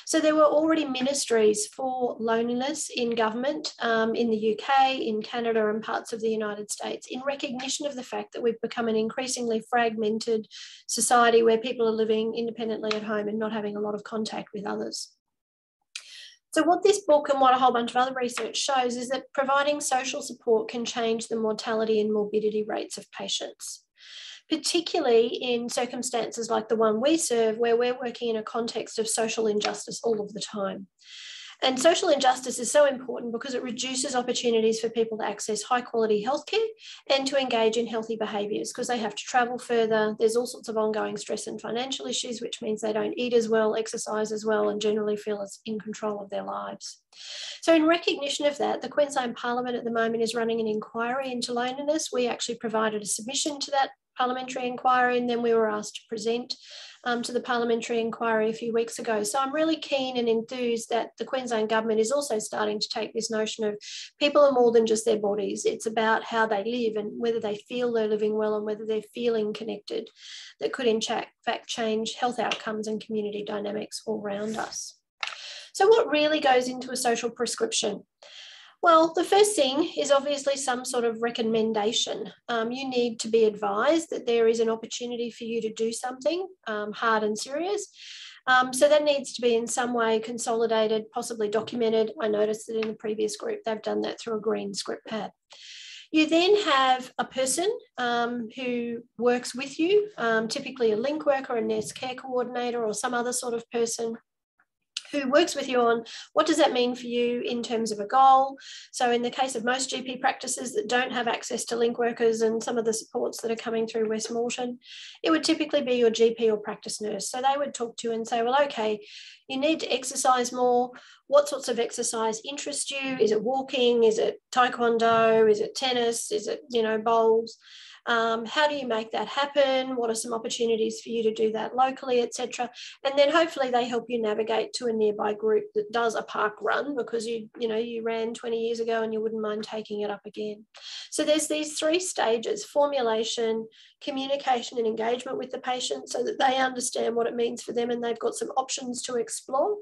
Speaker 7: So there were already ministries for loneliness in government um, in the UK, in Canada, and parts of the United States in recognition of the fact that we've become an increasingly fragmented society where people are living independently at home and not having a lot of contact with others. So what this book and what a whole bunch of other research shows is that providing social support can change the mortality and morbidity rates of patients particularly in circumstances like the one we serve, where we're working in a context of social injustice all of the time. And social injustice is so important because it reduces opportunities for people to access high quality healthcare and to engage in healthy behaviours because they have to travel further. There's all sorts of ongoing stress and financial issues, which means they don't eat as well, exercise as well, and generally feel as in control of their lives. So, in recognition of that, the Queensland Parliament at the moment is running an inquiry into loneliness. We actually provided a submission to that parliamentary inquiry, and then we were asked to present um, to the parliamentary inquiry a few weeks ago. So I'm really keen and enthused that the Queensland government is also starting to take this notion of people are more than just their bodies. It's about how they live and whether they feel they're living well and whether they're feeling connected that could in fact change health outcomes and community dynamics all around us. So what really goes into a social prescription? Well, the first thing is obviously some sort of recommendation. Um, you need to be advised that there is an opportunity for you to do something um, hard and serious. Um, so that needs to be in some way consolidated, possibly documented. I noticed that in the previous group, they've done that through a green script pad. You then have a person um, who works with you, um, typically a link worker, a nurse care coordinator, or some other sort of person who works with you on what does that mean for you in terms of a goal. So in the case of most GP practices that don't have access to link workers and some of the supports that are coming through West Moreton, it would typically be your GP or practice nurse. So they would talk to you and say, well, okay, you need to exercise more. What sorts of exercise interest you? Is it walking? Is it taekwondo? Is it tennis? Is it, you know, bowls? Um, how do you make that happen? What are some opportunities for you to do that locally, etc. And then hopefully they help you navigate to a nearby group that does a park run because you, you know, you ran 20 years ago and you wouldn't mind taking it up again. So there's these three stages, formulation, communication and engagement with the patient so that they understand what it means for them and they've got some options to explore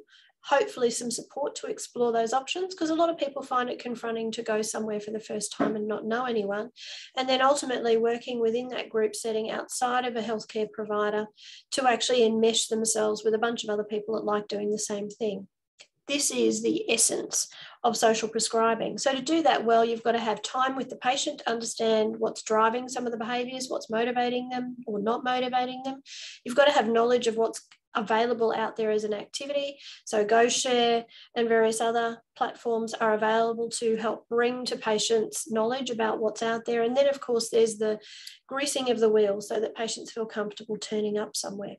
Speaker 7: hopefully some support to explore those options because a lot of people find it confronting to go somewhere for the first time and not know anyone. And then ultimately working within that group setting outside of a healthcare provider to actually enmesh themselves with a bunch of other people that like doing the same thing. This is the essence of social prescribing. So, to do that well, you've got to have time with the patient to understand what's driving some of the behaviours, what's motivating them or not motivating them. You've got to have knowledge of what's available out there as an activity. So GoShare and various other platforms are available to help bring to patients knowledge about what's out there. And then of course there's the greasing of the wheel so that patients feel comfortable turning up somewhere.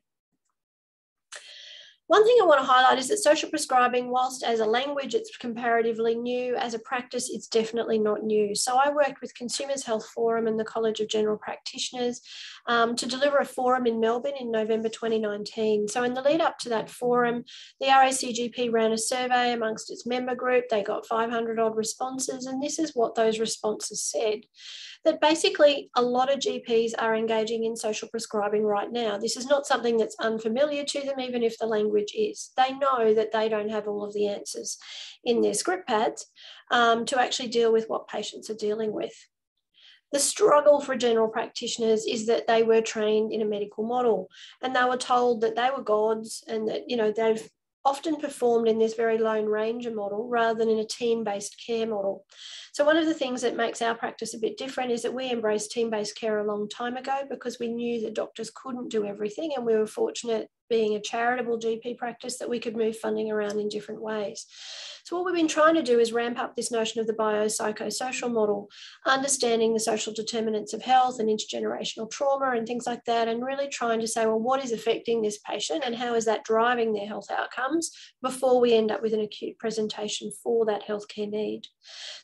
Speaker 7: One thing I want to highlight is that social prescribing, whilst as a language it's comparatively new, as a practice it's definitely not new. So I worked with Consumers Health Forum and the College of General Practitioners um, to deliver a forum in Melbourne in November 2019. So in the lead up to that forum, the RACGP ran a survey amongst its member group. They got 500 odd responses and this is what those responses said that basically a lot of GPs are engaging in social prescribing right now. This is not something that's unfamiliar to them, even if the language is. They know that they don't have all of the answers in their script pads um, to actually deal with what patients are dealing with. The struggle for general practitioners is that they were trained in a medical model and they were told that they were gods and that, you know, they've often performed in this very lone ranger model rather than in a team-based care model. So one of the things that makes our practice a bit different is that we embraced team-based care a long time ago because we knew that doctors couldn't do everything and we were fortunate being a charitable GP practice that we could move funding around in different ways. So what we've been trying to do is ramp up this notion of the biopsychosocial model, understanding the social determinants of health and intergenerational trauma and things like that, and really trying to say, well, what is affecting this patient and how is that driving their health outcomes before we end up with an acute presentation for that healthcare need.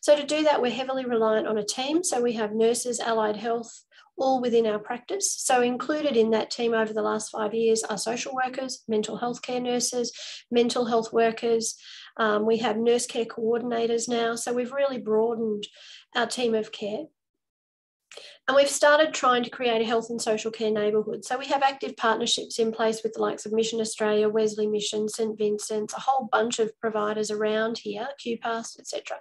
Speaker 7: So to do that, we're heavily reliant on a team. So we have nurses, allied health, all within our practice. So, included in that team over the last five years are social workers, mental health care nurses, mental health workers. Um, we have nurse care coordinators now. So, we've really broadened our team of care. And we've started trying to create a health and social care neighbourhood. So we have active partnerships in place with the likes of Mission Australia, Wesley Mission, St Vincent's, a whole bunch of providers around here, QPAS, etc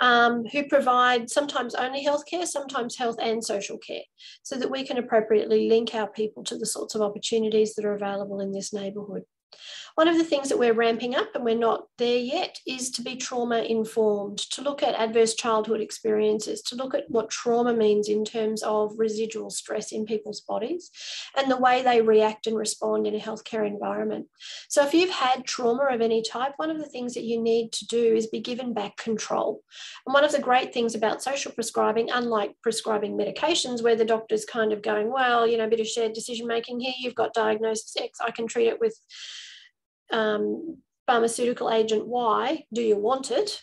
Speaker 7: um, who provide sometimes only healthcare, sometimes health and social care, so that we can appropriately link our people to the sorts of opportunities that are available in this neighbourhood. One of the things that we're ramping up, and we're not there yet, is to be trauma informed, to look at adverse childhood experiences, to look at what trauma means in terms of residual stress in people's bodies and the way they react and respond in a healthcare environment. So, if you've had trauma of any type, one of the things that you need to do is be given back control. And one of the great things about social prescribing, unlike prescribing medications, where the doctor's kind of going, well, you know, a bit of shared decision making here, you've got diagnosis X, I can treat it with um, pharmaceutical agent Y, do you want it?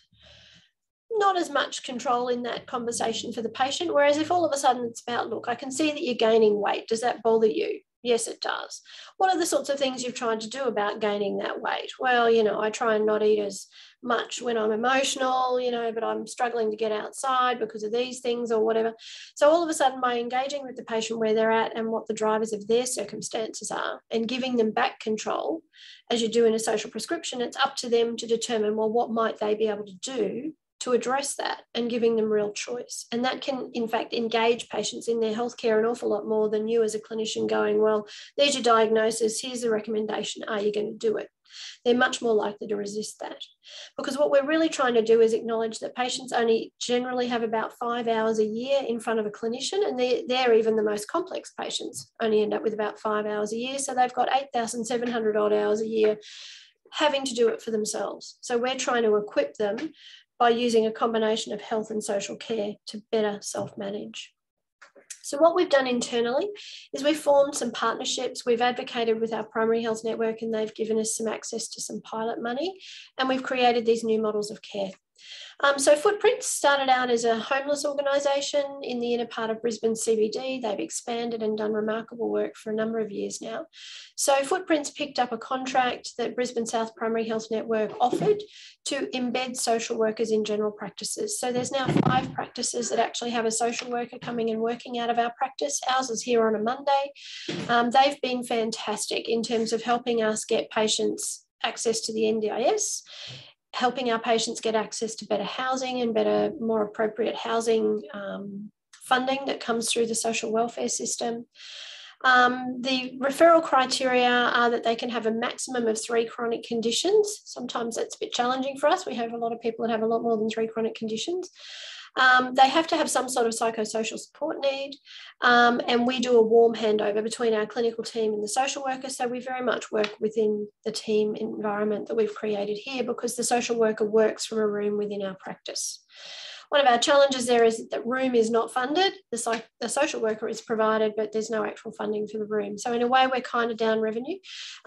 Speaker 7: not as much control in that conversation for the patient. Whereas if all of a sudden it's about, look, I can see that you're gaining weight, does that bother you? Yes, it does. What are the sorts of things you've tried to do about gaining that weight? Well, you know, I try and not eat as much when I'm emotional, you know, but I'm struggling to get outside because of these things or whatever. So all of a sudden, by engaging with the patient where they're at and what the drivers of their circumstances are and giving them back control, as you do in a social prescription, it's up to them to determine, well, what might they be able to do to address that and giving them real choice. And that can, in fact, engage patients in their healthcare an awful lot more than you as a clinician going, well, there's your diagnosis, here's the recommendation, are you going to do it? They're much more likely to resist that. Because what we're really trying to do is acknowledge that patients only generally have about five hours a year in front of a clinician, and they're, they're even the most complex patients only end up with about five hours a year. So they've got 8,700 odd hours a year having to do it for themselves. So we're trying to equip them by using a combination of health and social care to better self-manage. So what we've done internally is we've formed some partnerships. We've advocated with our primary health network and they've given us some access to some pilot money. And we've created these new models of care. Um, so Footprints started out as a homeless organisation in the inner part of Brisbane CBD. They've expanded and done remarkable work for a number of years now. So Footprints picked up a contract that Brisbane South Primary Health Network offered to embed social workers in general practices. So there's now five practices that actually have a social worker coming and working out of our practice. Ours is here on a Monday. Um, they've been fantastic in terms of helping us get patients access to the NDIS helping our patients get access to better housing and better, more appropriate housing um, funding that comes through the social welfare system. Um, the referral criteria are that they can have a maximum of three chronic conditions. Sometimes that's a bit challenging for us. We have a lot of people that have a lot more than three chronic conditions. Um, they have to have some sort of psychosocial support need. Um, and we do a warm handover between our clinical team and the social worker. So we very much work within the team environment that we've created here because the social worker works from a room within our practice. One of our challenges there is that room is not funded. The, the social worker is provided, but there's no actual funding for the room. So in a way, we're kind of down revenue.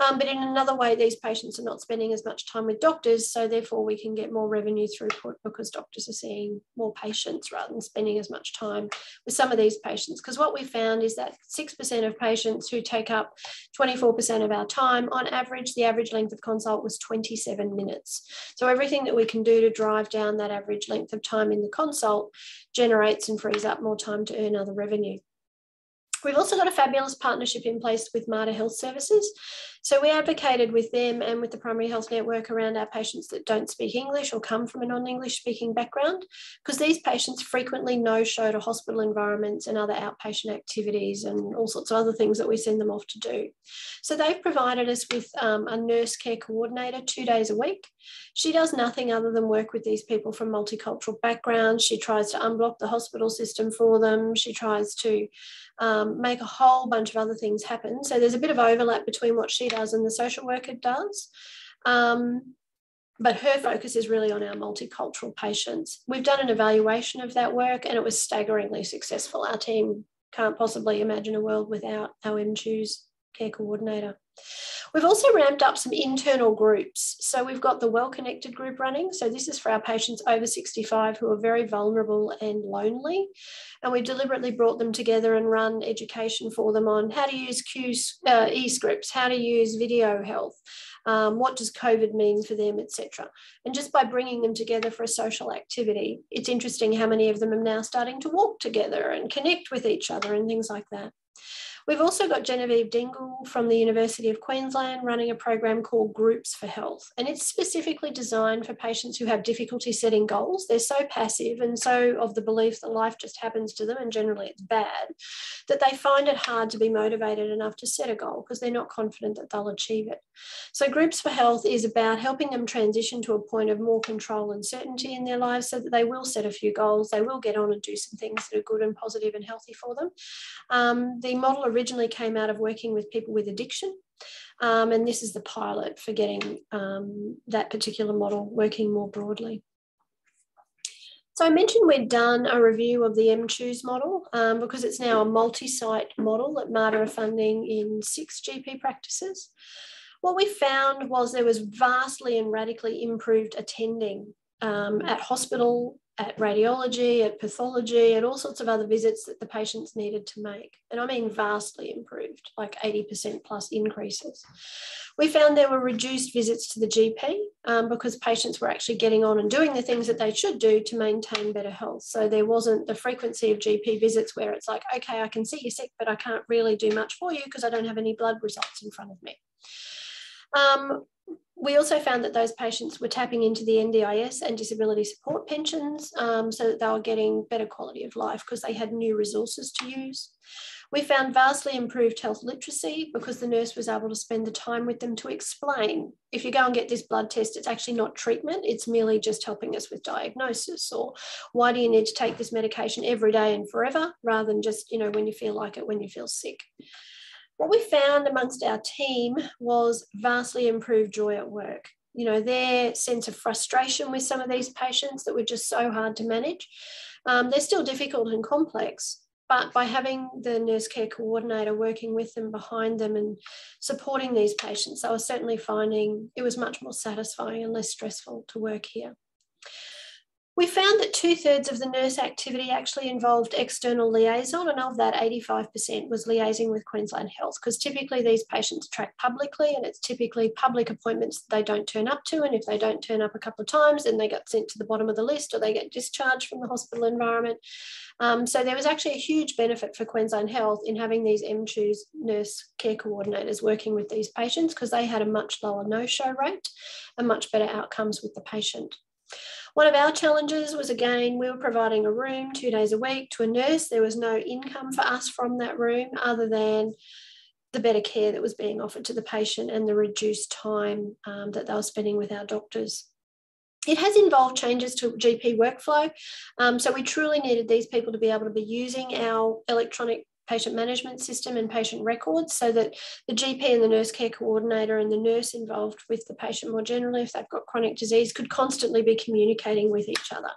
Speaker 7: Um, but in another way, these patients are not spending as much time with doctors. So therefore, we can get more revenue throughput because doctors are seeing more patients rather than spending as much time with some of these patients. Because what we found is that 6% of patients who take up 24% of our time, on average, the average length of consult was 27 minutes. So everything that we can do to drive down that average length of time in the consult generates and frees up more time to earn other revenue. We've also got a fabulous partnership in place with Mater Health Services. So we advocated with them and with the Primary Health Network around our patients that don't speak English or come from a non-English speaking background, because these patients frequently no-show to hospital environments and other outpatient activities and all sorts of other things that we send them off to do. So they've provided us with um, a nurse care coordinator two days a week. She does nothing other than work with these people from multicultural backgrounds. She tries to unblock the hospital system for them. She tries to um, make a whole bunch of other things happen. So there's a bit of overlap between what she does and the social worker does. Um, but her focus is really on our multicultural patients. We've done an evaluation of that work and it was staggeringly successful. Our team can't possibly imagine a world without our MCHUS care coordinator. We've also ramped up some internal groups. So we've got the Well Connected group running. So this is for our patients over 65 who are very vulnerable and lonely. And we've deliberately brought them together and run education for them on how to use Q, uh, e-scripts, how to use video health, um, what does COVID mean for them, etc. And just by bringing them together for a social activity, it's interesting how many of them are now starting to walk together and connect with each other and things like that. We've also got Genevieve Dingle from the University of Queensland running a program called Groups for Health. And it's specifically designed for patients who have difficulty setting goals. They're so passive and so of the belief that life just happens to them and generally it's bad, that they find it hard to be motivated enough to set a goal because they're not confident that they'll achieve it. So Groups for Health is about helping them transition to a point of more control and certainty in their lives so that they will set a few goals, they will get on and do some things that are good and positive and healthy for them. Um, the model originally came out of working with people with addiction. Um, and this is the pilot for getting um, that particular model working more broadly. So I mentioned we'd done a review of the MCHUS model um, because it's now a multi-site model that are funding in six GP practices. What we found was there was vastly and radically improved attending um, at hospital at radiology, at pathology, and all sorts of other visits that the patients needed to make. And I mean vastly improved, like 80% plus increases. We found there were reduced visits to the GP um, because patients were actually getting on and doing the things that they should do to maintain better health. So there wasn't the frequency of GP visits where it's like, okay, I can see you're sick, but I can't really do much for you because I don't have any blood results in front of me. Um, we also found that those patients were tapping into the NDIS and disability support pensions um, so that they were getting better quality of life because they had new resources to use. We found vastly improved health literacy because the nurse was able to spend the time with them to explain if you go and get this blood test, it's actually not treatment, it's merely just helping us with diagnosis. Or why do you need to take this medication every day and forever rather than just, you know, when you feel like it, when you feel sick. What we found amongst our team was vastly improved joy at work. You know, their sense of frustration with some of these patients that were just so hard to manage. Um, they're still difficult and complex, but by having the nurse care coordinator working with them behind them and supporting these patients, I was certainly finding it was much more satisfying and less stressful to work here. We found that two thirds of the nurse activity actually involved external liaison, and of that, 85% was liaising with Queensland Health because typically these patients track publicly and it's typically public appointments that they don't turn up to. And if they don't turn up a couple of times, then they get sent to the bottom of the list or they get discharged from the hospital environment. Um, so there was actually a huge benefit for Queensland Health in having these MCHUS nurse care coordinators working with these patients because they had a much lower no show rate and much better outcomes with the patient. One of our challenges was again, we were providing a room two days a week to a nurse. There was no income for us from that room other than the better care that was being offered to the patient and the reduced time um, that they were spending with our doctors. It has involved changes to GP workflow. Um, so we truly needed these people to be able to be using our electronic patient management system and patient records so that the GP and the nurse care coordinator and the nurse involved with the patient more generally, if they've got chronic disease, could constantly be communicating with each other.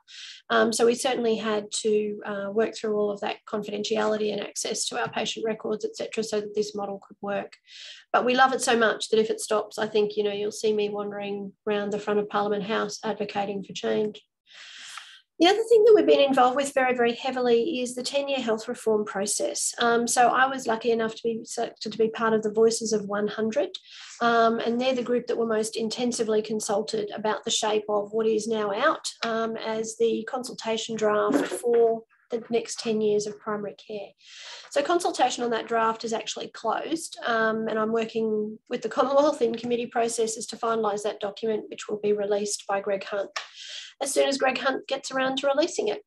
Speaker 7: Um, so we certainly had to uh, work through all of that confidentiality and access to our patient records, etc., so that this model could work. But we love it so much that if it stops, I think you know you'll see me wandering around the front of Parliament House advocating for change. The other thing that we've been involved with very, very heavily is the 10 year health reform process. Um, so I was lucky enough to be selected to be part of the Voices of 100, um, and they're the group that were most intensively consulted about the shape of what is now out um, as the consultation draft for the next 10 years of primary care. So consultation on that draft is actually closed um, and I'm working with the Commonwealth in committee processes to finalise that document which will be released by Greg Hunt as soon as Greg Hunt gets around to releasing it,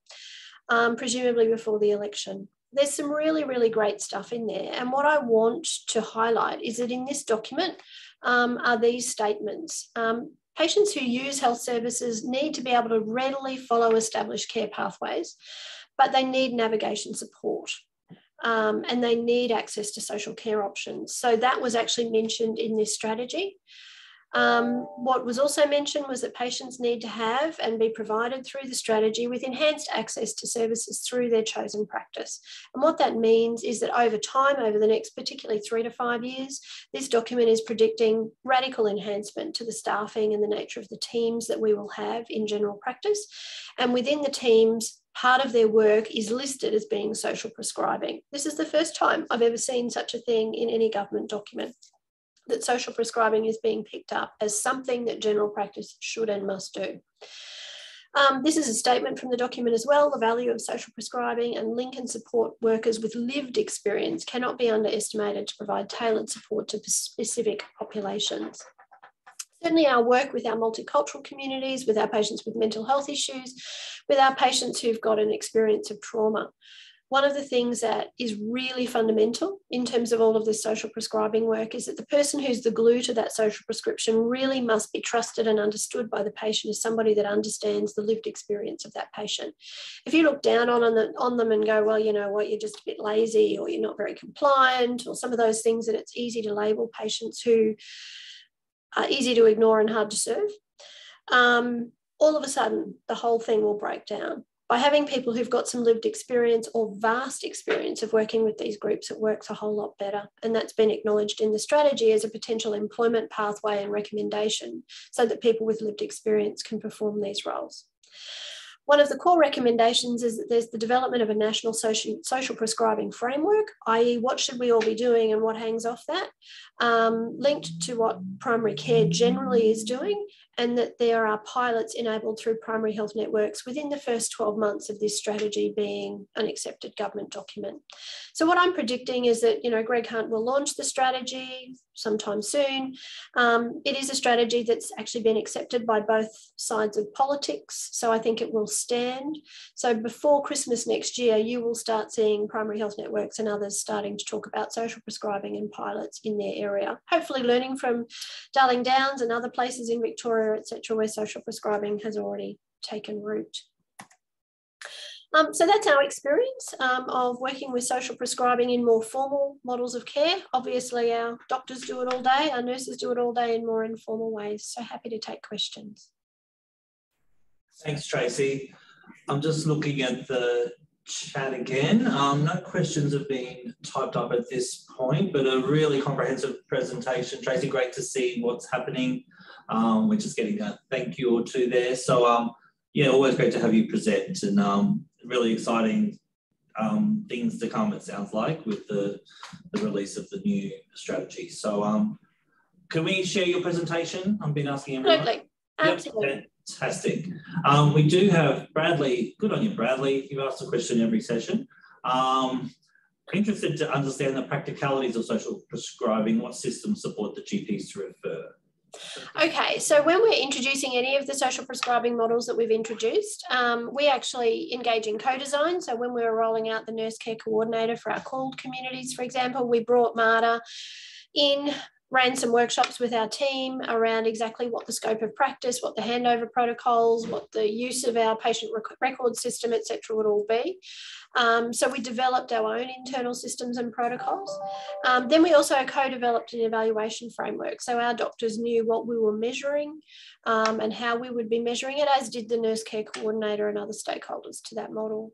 Speaker 7: um, presumably before the election. There's some really, really great stuff in there. And what I want to highlight is that in this document um, are these statements. Um, patients who use health services need to be able to readily follow established care pathways, but they need navigation support. Um, and they need access to social care options. So that was actually mentioned in this strategy. Um, what was also mentioned was that patients need to have and be provided through the strategy with enhanced access to services through their chosen practice. And what that means is that over time, over the next particularly three to five years, this document is predicting radical enhancement to the staffing and the nature of the teams that we will have in general practice. And within the teams, part of their work is listed as being social prescribing. This is the first time I've ever seen such a thing in any government document that social prescribing is being picked up as something that general practice should and must do. Um, this is a statement from the document as well. The value of social prescribing and link and support workers with lived experience cannot be underestimated to provide tailored support to specific populations. Certainly, our work with our multicultural communities, with our patients with mental health issues, with our patients who've got an experience of trauma one of the things that is really fundamental in terms of all of this social prescribing work is that the person who's the glue to that social prescription really must be trusted and understood by the patient as somebody that understands the lived experience of that patient. If you look down on, on, the, on them and go, well, you know what, you're just a bit lazy or you're not very compliant or some of those things, that it's easy to label patients who are easy to ignore and hard to serve. Um, all of a sudden, the whole thing will break down by having people who've got some lived experience or vast experience of working with these groups, it works a whole lot better. And that's been acknowledged in the strategy as a potential employment pathway and recommendation so that people with lived experience can perform these roles. One of the core recommendations is that there's the development of a national social, social prescribing framework, i.e. what should we all be doing and what hangs off that, um, linked to what primary care generally is doing and that there are pilots enabled through primary health networks within the first 12 months of this strategy being an accepted government document. So what I'm predicting is that, you know, Greg Hunt will launch the strategy sometime soon. Um, it is a strategy that's actually been accepted by both sides of politics, so I think it will stand. So before Christmas next year, you will start seeing primary health networks and others starting to talk about social prescribing and pilots in their area. Hopefully learning from Darling Downs and other places in Victoria etc., where social prescribing has already taken root. Um, so that's our experience um, of working with social prescribing in more formal models of care. Obviously, our doctors do it all day, our nurses do it all day in more informal ways. So happy to take questions.
Speaker 1: Thanks, Tracy. I'm just looking at the chat again. Um, no questions have been typed up at this point, but a really comprehensive presentation. Tracy, great to see what's happening um, we're just getting a thank you or two there. So um, yeah, always great to have you present and um, really exciting um, things to come, it sounds like, with the, the release of the new strategy. So um, can we share your presentation? I've been asking everyone.
Speaker 7: Absolutely. Absolutely. Yep,
Speaker 1: fantastic. Um, we do have Bradley. Good on you, Bradley. You've asked a question every session. Um, interested to understand the practicalities of social prescribing. What systems support the GPs to refer?
Speaker 7: Okay, so when we're introducing any of the social prescribing models that we've introduced, um, we actually engage in co-design. So when we were rolling out the nurse care coordinator for our CALD communities, for example, we brought Mater in ran some workshops with our team around exactly what the scope of practice, what the handover protocols, what the use of our patient rec record system, etc., would all be. Um, so we developed our own internal systems and protocols. Um, then we also co-developed an evaluation framework. So our doctors knew what we were measuring um, and how we would be measuring it, as did the nurse care coordinator and other stakeholders to that model.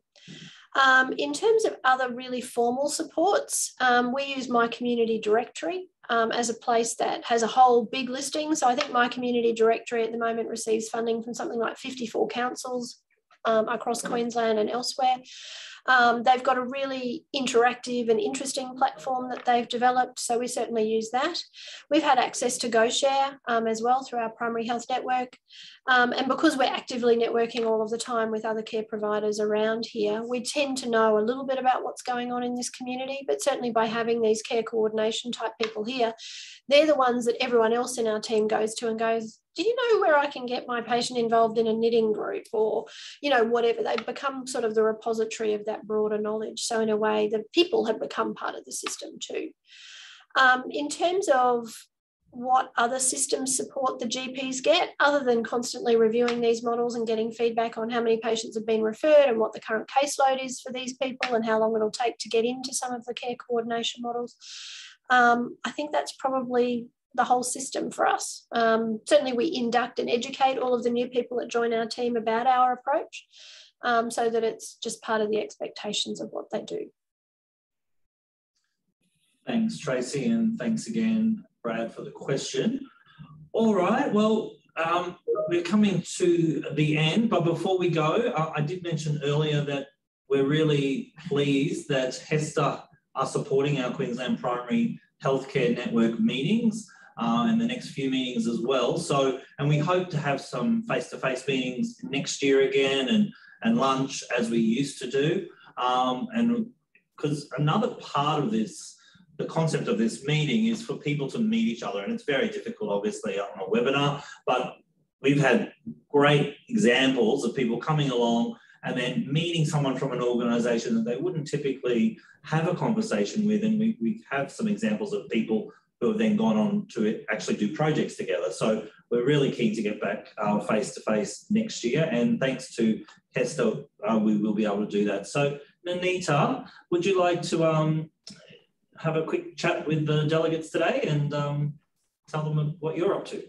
Speaker 7: Um, in terms of other really formal supports, um, we use My Community Directory um, as a place that has a whole big listing. So I think My Community Directory at the moment receives funding from something like 54 councils um, across Queensland and elsewhere. Um, they've got a really interactive and interesting platform that they've developed, so we certainly use that. We've had access to GoShare um, as well through our primary health network. Um, and because we're actively networking all of the time with other care providers around here, we tend to know a little bit about what's going on in this community, but certainly by having these care coordination type people here, they're the ones that everyone else in our team goes to and goes, do you know where I can get my patient involved in a knitting group or, you know, whatever? They've become sort of the repository of that broader knowledge. So in a way, the people have become part of the system too. Um, in terms of what other systems support the GPs get, other than constantly reviewing these models and getting feedback on how many patients have been referred and what the current caseload is for these people and how long it'll take to get into some of the care coordination models. Um, I think that's probably the whole system for us. Um, certainly, we induct and educate all of the new people that join our team about our approach um, so that it's just part of the expectations of what they do.
Speaker 1: Thanks, Tracy, and thanks again, Brad, for the question. All right, well, um, we're coming to the end, but before we go, I, I did mention earlier that we're really pleased that HESTA are supporting our Queensland Primary Healthcare Network meetings uh, in the next few meetings as well. So, and we hope to have some face-to-face meetings next year again and, and lunch as we used to do. Um, and because another part of this, the concept of this meeting is for people to meet each other. And it's very difficult, obviously, on a webinar, but we've had great examples of people coming along and then meeting someone from an organization that they wouldn't typically have a conversation with. And we, we have some examples of people who have then gone on to actually do projects together. So we're really keen to get back face to face next year. And thanks to HESTA, uh, we will be able to do that. So Nanita, would you like to um, have a quick chat with the delegates today and um, tell them what you're up to?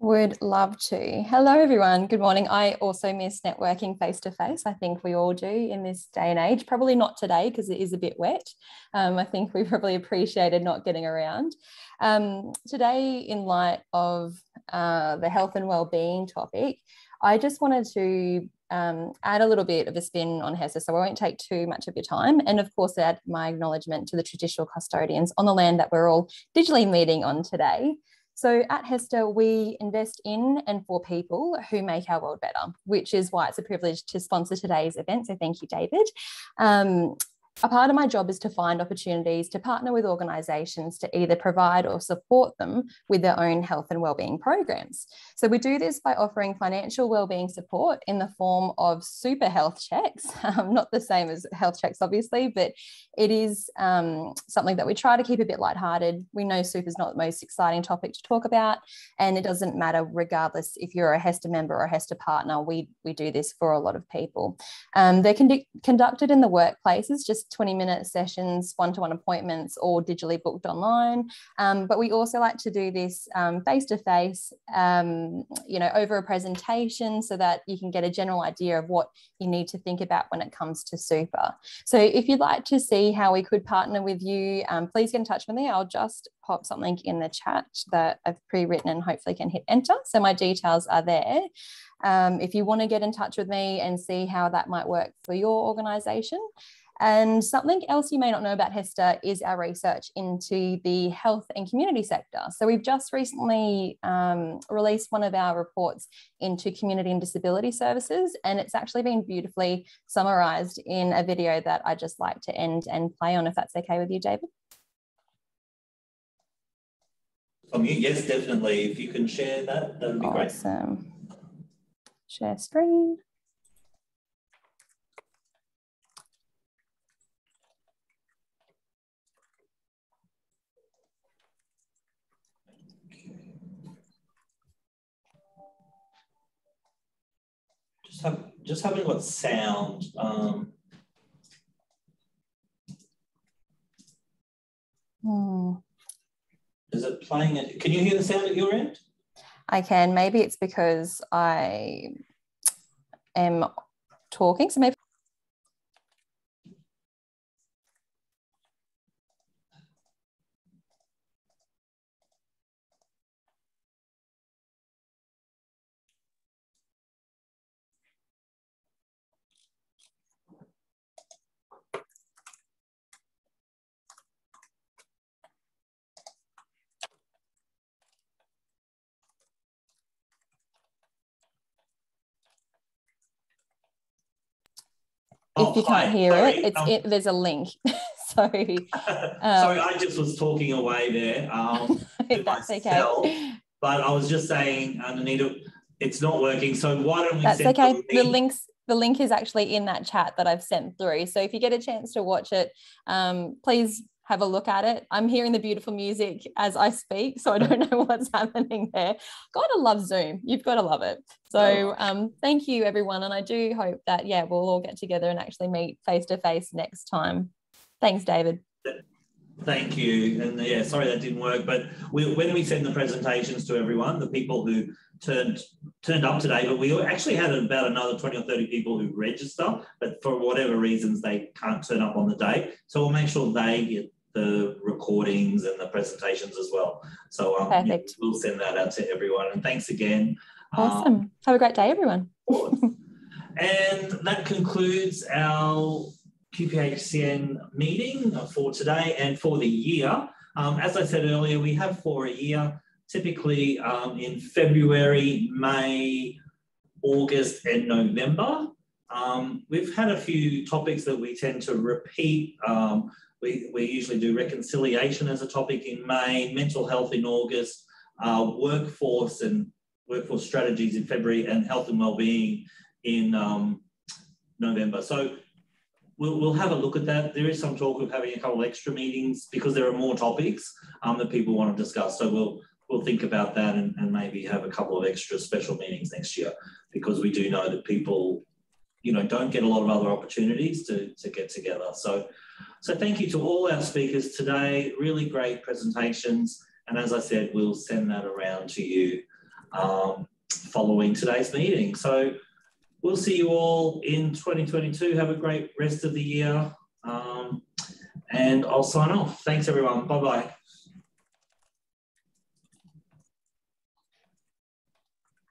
Speaker 8: Would love to. Hello, everyone. Good morning. I also miss networking face to face. I think we all do in this day and age. Probably not today because it is a bit wet. Um, I think we probably appreciated not getting around. Um, today, in light of uh, the health and well-being topic, I just wanted to um, add a little bit of a spin on HESTA, so I won't take too much of your time. And of course, add my acknowledgement to the traditional custodians on the land that we're all digitally meeting on today. So at HESTA, we invest in and for people who make our world better, which is why it's a privilege to sponsor today's event. So thank you, David. Um, a part of my job is to find opportunities to partner with organisations to either provide or support them with their own health and wellbeing programs. So we do this by offering financial wellbeing support in the form of super health checks, um, not the same as health checks, obviously, but it is um, something that we try to keep a bit lighthearted. We know super is not the most exciting topic to talk about, and it doesn't matter regardless if you're a HESTA member or a HESTA partner. We we do this for a lot of people. Um, they're con conducted in the workplaces, just 20 minute sessions, one to one appointments, or digitally booked online. Um, but we also like to do this face to face, you know, over a presentation so that you can get a general idea of what you need to think about when it comes to super. So if you'd like to see how we could partner with you, um, please get in touch with me. I'll just pop something in the chat that I've pre-written and hopefully can hit enter. So my details are there. Um, if you want to get in touch with me and see how that might work for your organization, and something else you may not know about HESTA is our research into the health and community sector. So we've just recently um, released one of our reports into community and disability services, and it's actually been beautifully summarized in a video that I just like to end and play on, if that's okay with you, David.
Speaker 1: From you, yes, definitely. If you can share that, that would be awesome. great.
Speaker 8: Awesome. Share screen.
Speaker 1: Have just having what sound. Um,
Speaker 8: hmm.
Speaker 1: Is it playing it? Can you hear the sound at your end?
Speaker 8: I can. Maybe it's because I am talking. So maybe
Speaker 1: Oh,
Speaker 8: if you can't hear
Speaker 1: Sorry.
Speaker 8: it, it's
Speaker 1: Um,
Speaker 8: it, there's a link. so um,
Speaker 1: Sorry, I just was talking away there. Um,
Speaker 8: that's
Speaker 1: myself,
Speaker 8: okay.
Speaker 1: But I was just saying, uh, Anita, it's not working. So why don't we
Speaker 8: That's okay.
Speaker 1: the
Speaker 8: The
Speaker 1: link?
Speaker 8: links the link is actually in that chat that I've sent through. So if you get a chance to watch it, um, please have a look at it. I'm hearing the beautiful music as I speak, so I don't know what's happening there. Gotta love Zoom. You've got to love it. So um, thank you, everyone, and I do hope that yeah, we'll all get together and actually meet face to face next time. Thanks, David.
Speaker 1: Thank you. And yeah, sorry that didn't work. But we, when we send the presentations to everyone, the people who turned turned up today, but we actually had about another 20 or 30 people who register, but for whatever reasons they can't turn up on the day. So we'll make sure they get the recordings and the presentations as well. So um, yeah, we'll send that out to everyone. And thanks again. Um,
Speaker 8: Awesome. Have a great day, everyone.
Speaker 1: and that concludes our QPHCN meeting four today and for the year. Um, as I said earlier, we have for a year, typically um, in February, May, August, and November. Um, we've had a few topics that we tend to repeat. We, we usually do reconciliation as a topic in May, mental health in August, uh, workforce and workforce strategies in February, and health and wellbeing in um, November. So we'll, we'll have a look at that. There is some talk of having a couple of extra meetings because there are more topics um, that people want to discuss. So we'll we'll think about that and, and maybe have a couple of extra special meetings next year because we do know that people, you know, don't get a lot of other opportunities to, to get together. So, so thank you to all our speakers today. Really great presentations. And as I said, we'll send that around to you um, following today's meeting. So we'll see you all in 2022. Have a great rest of the year. Um, and I'll sign off. Thanks, everyone. Bye bye.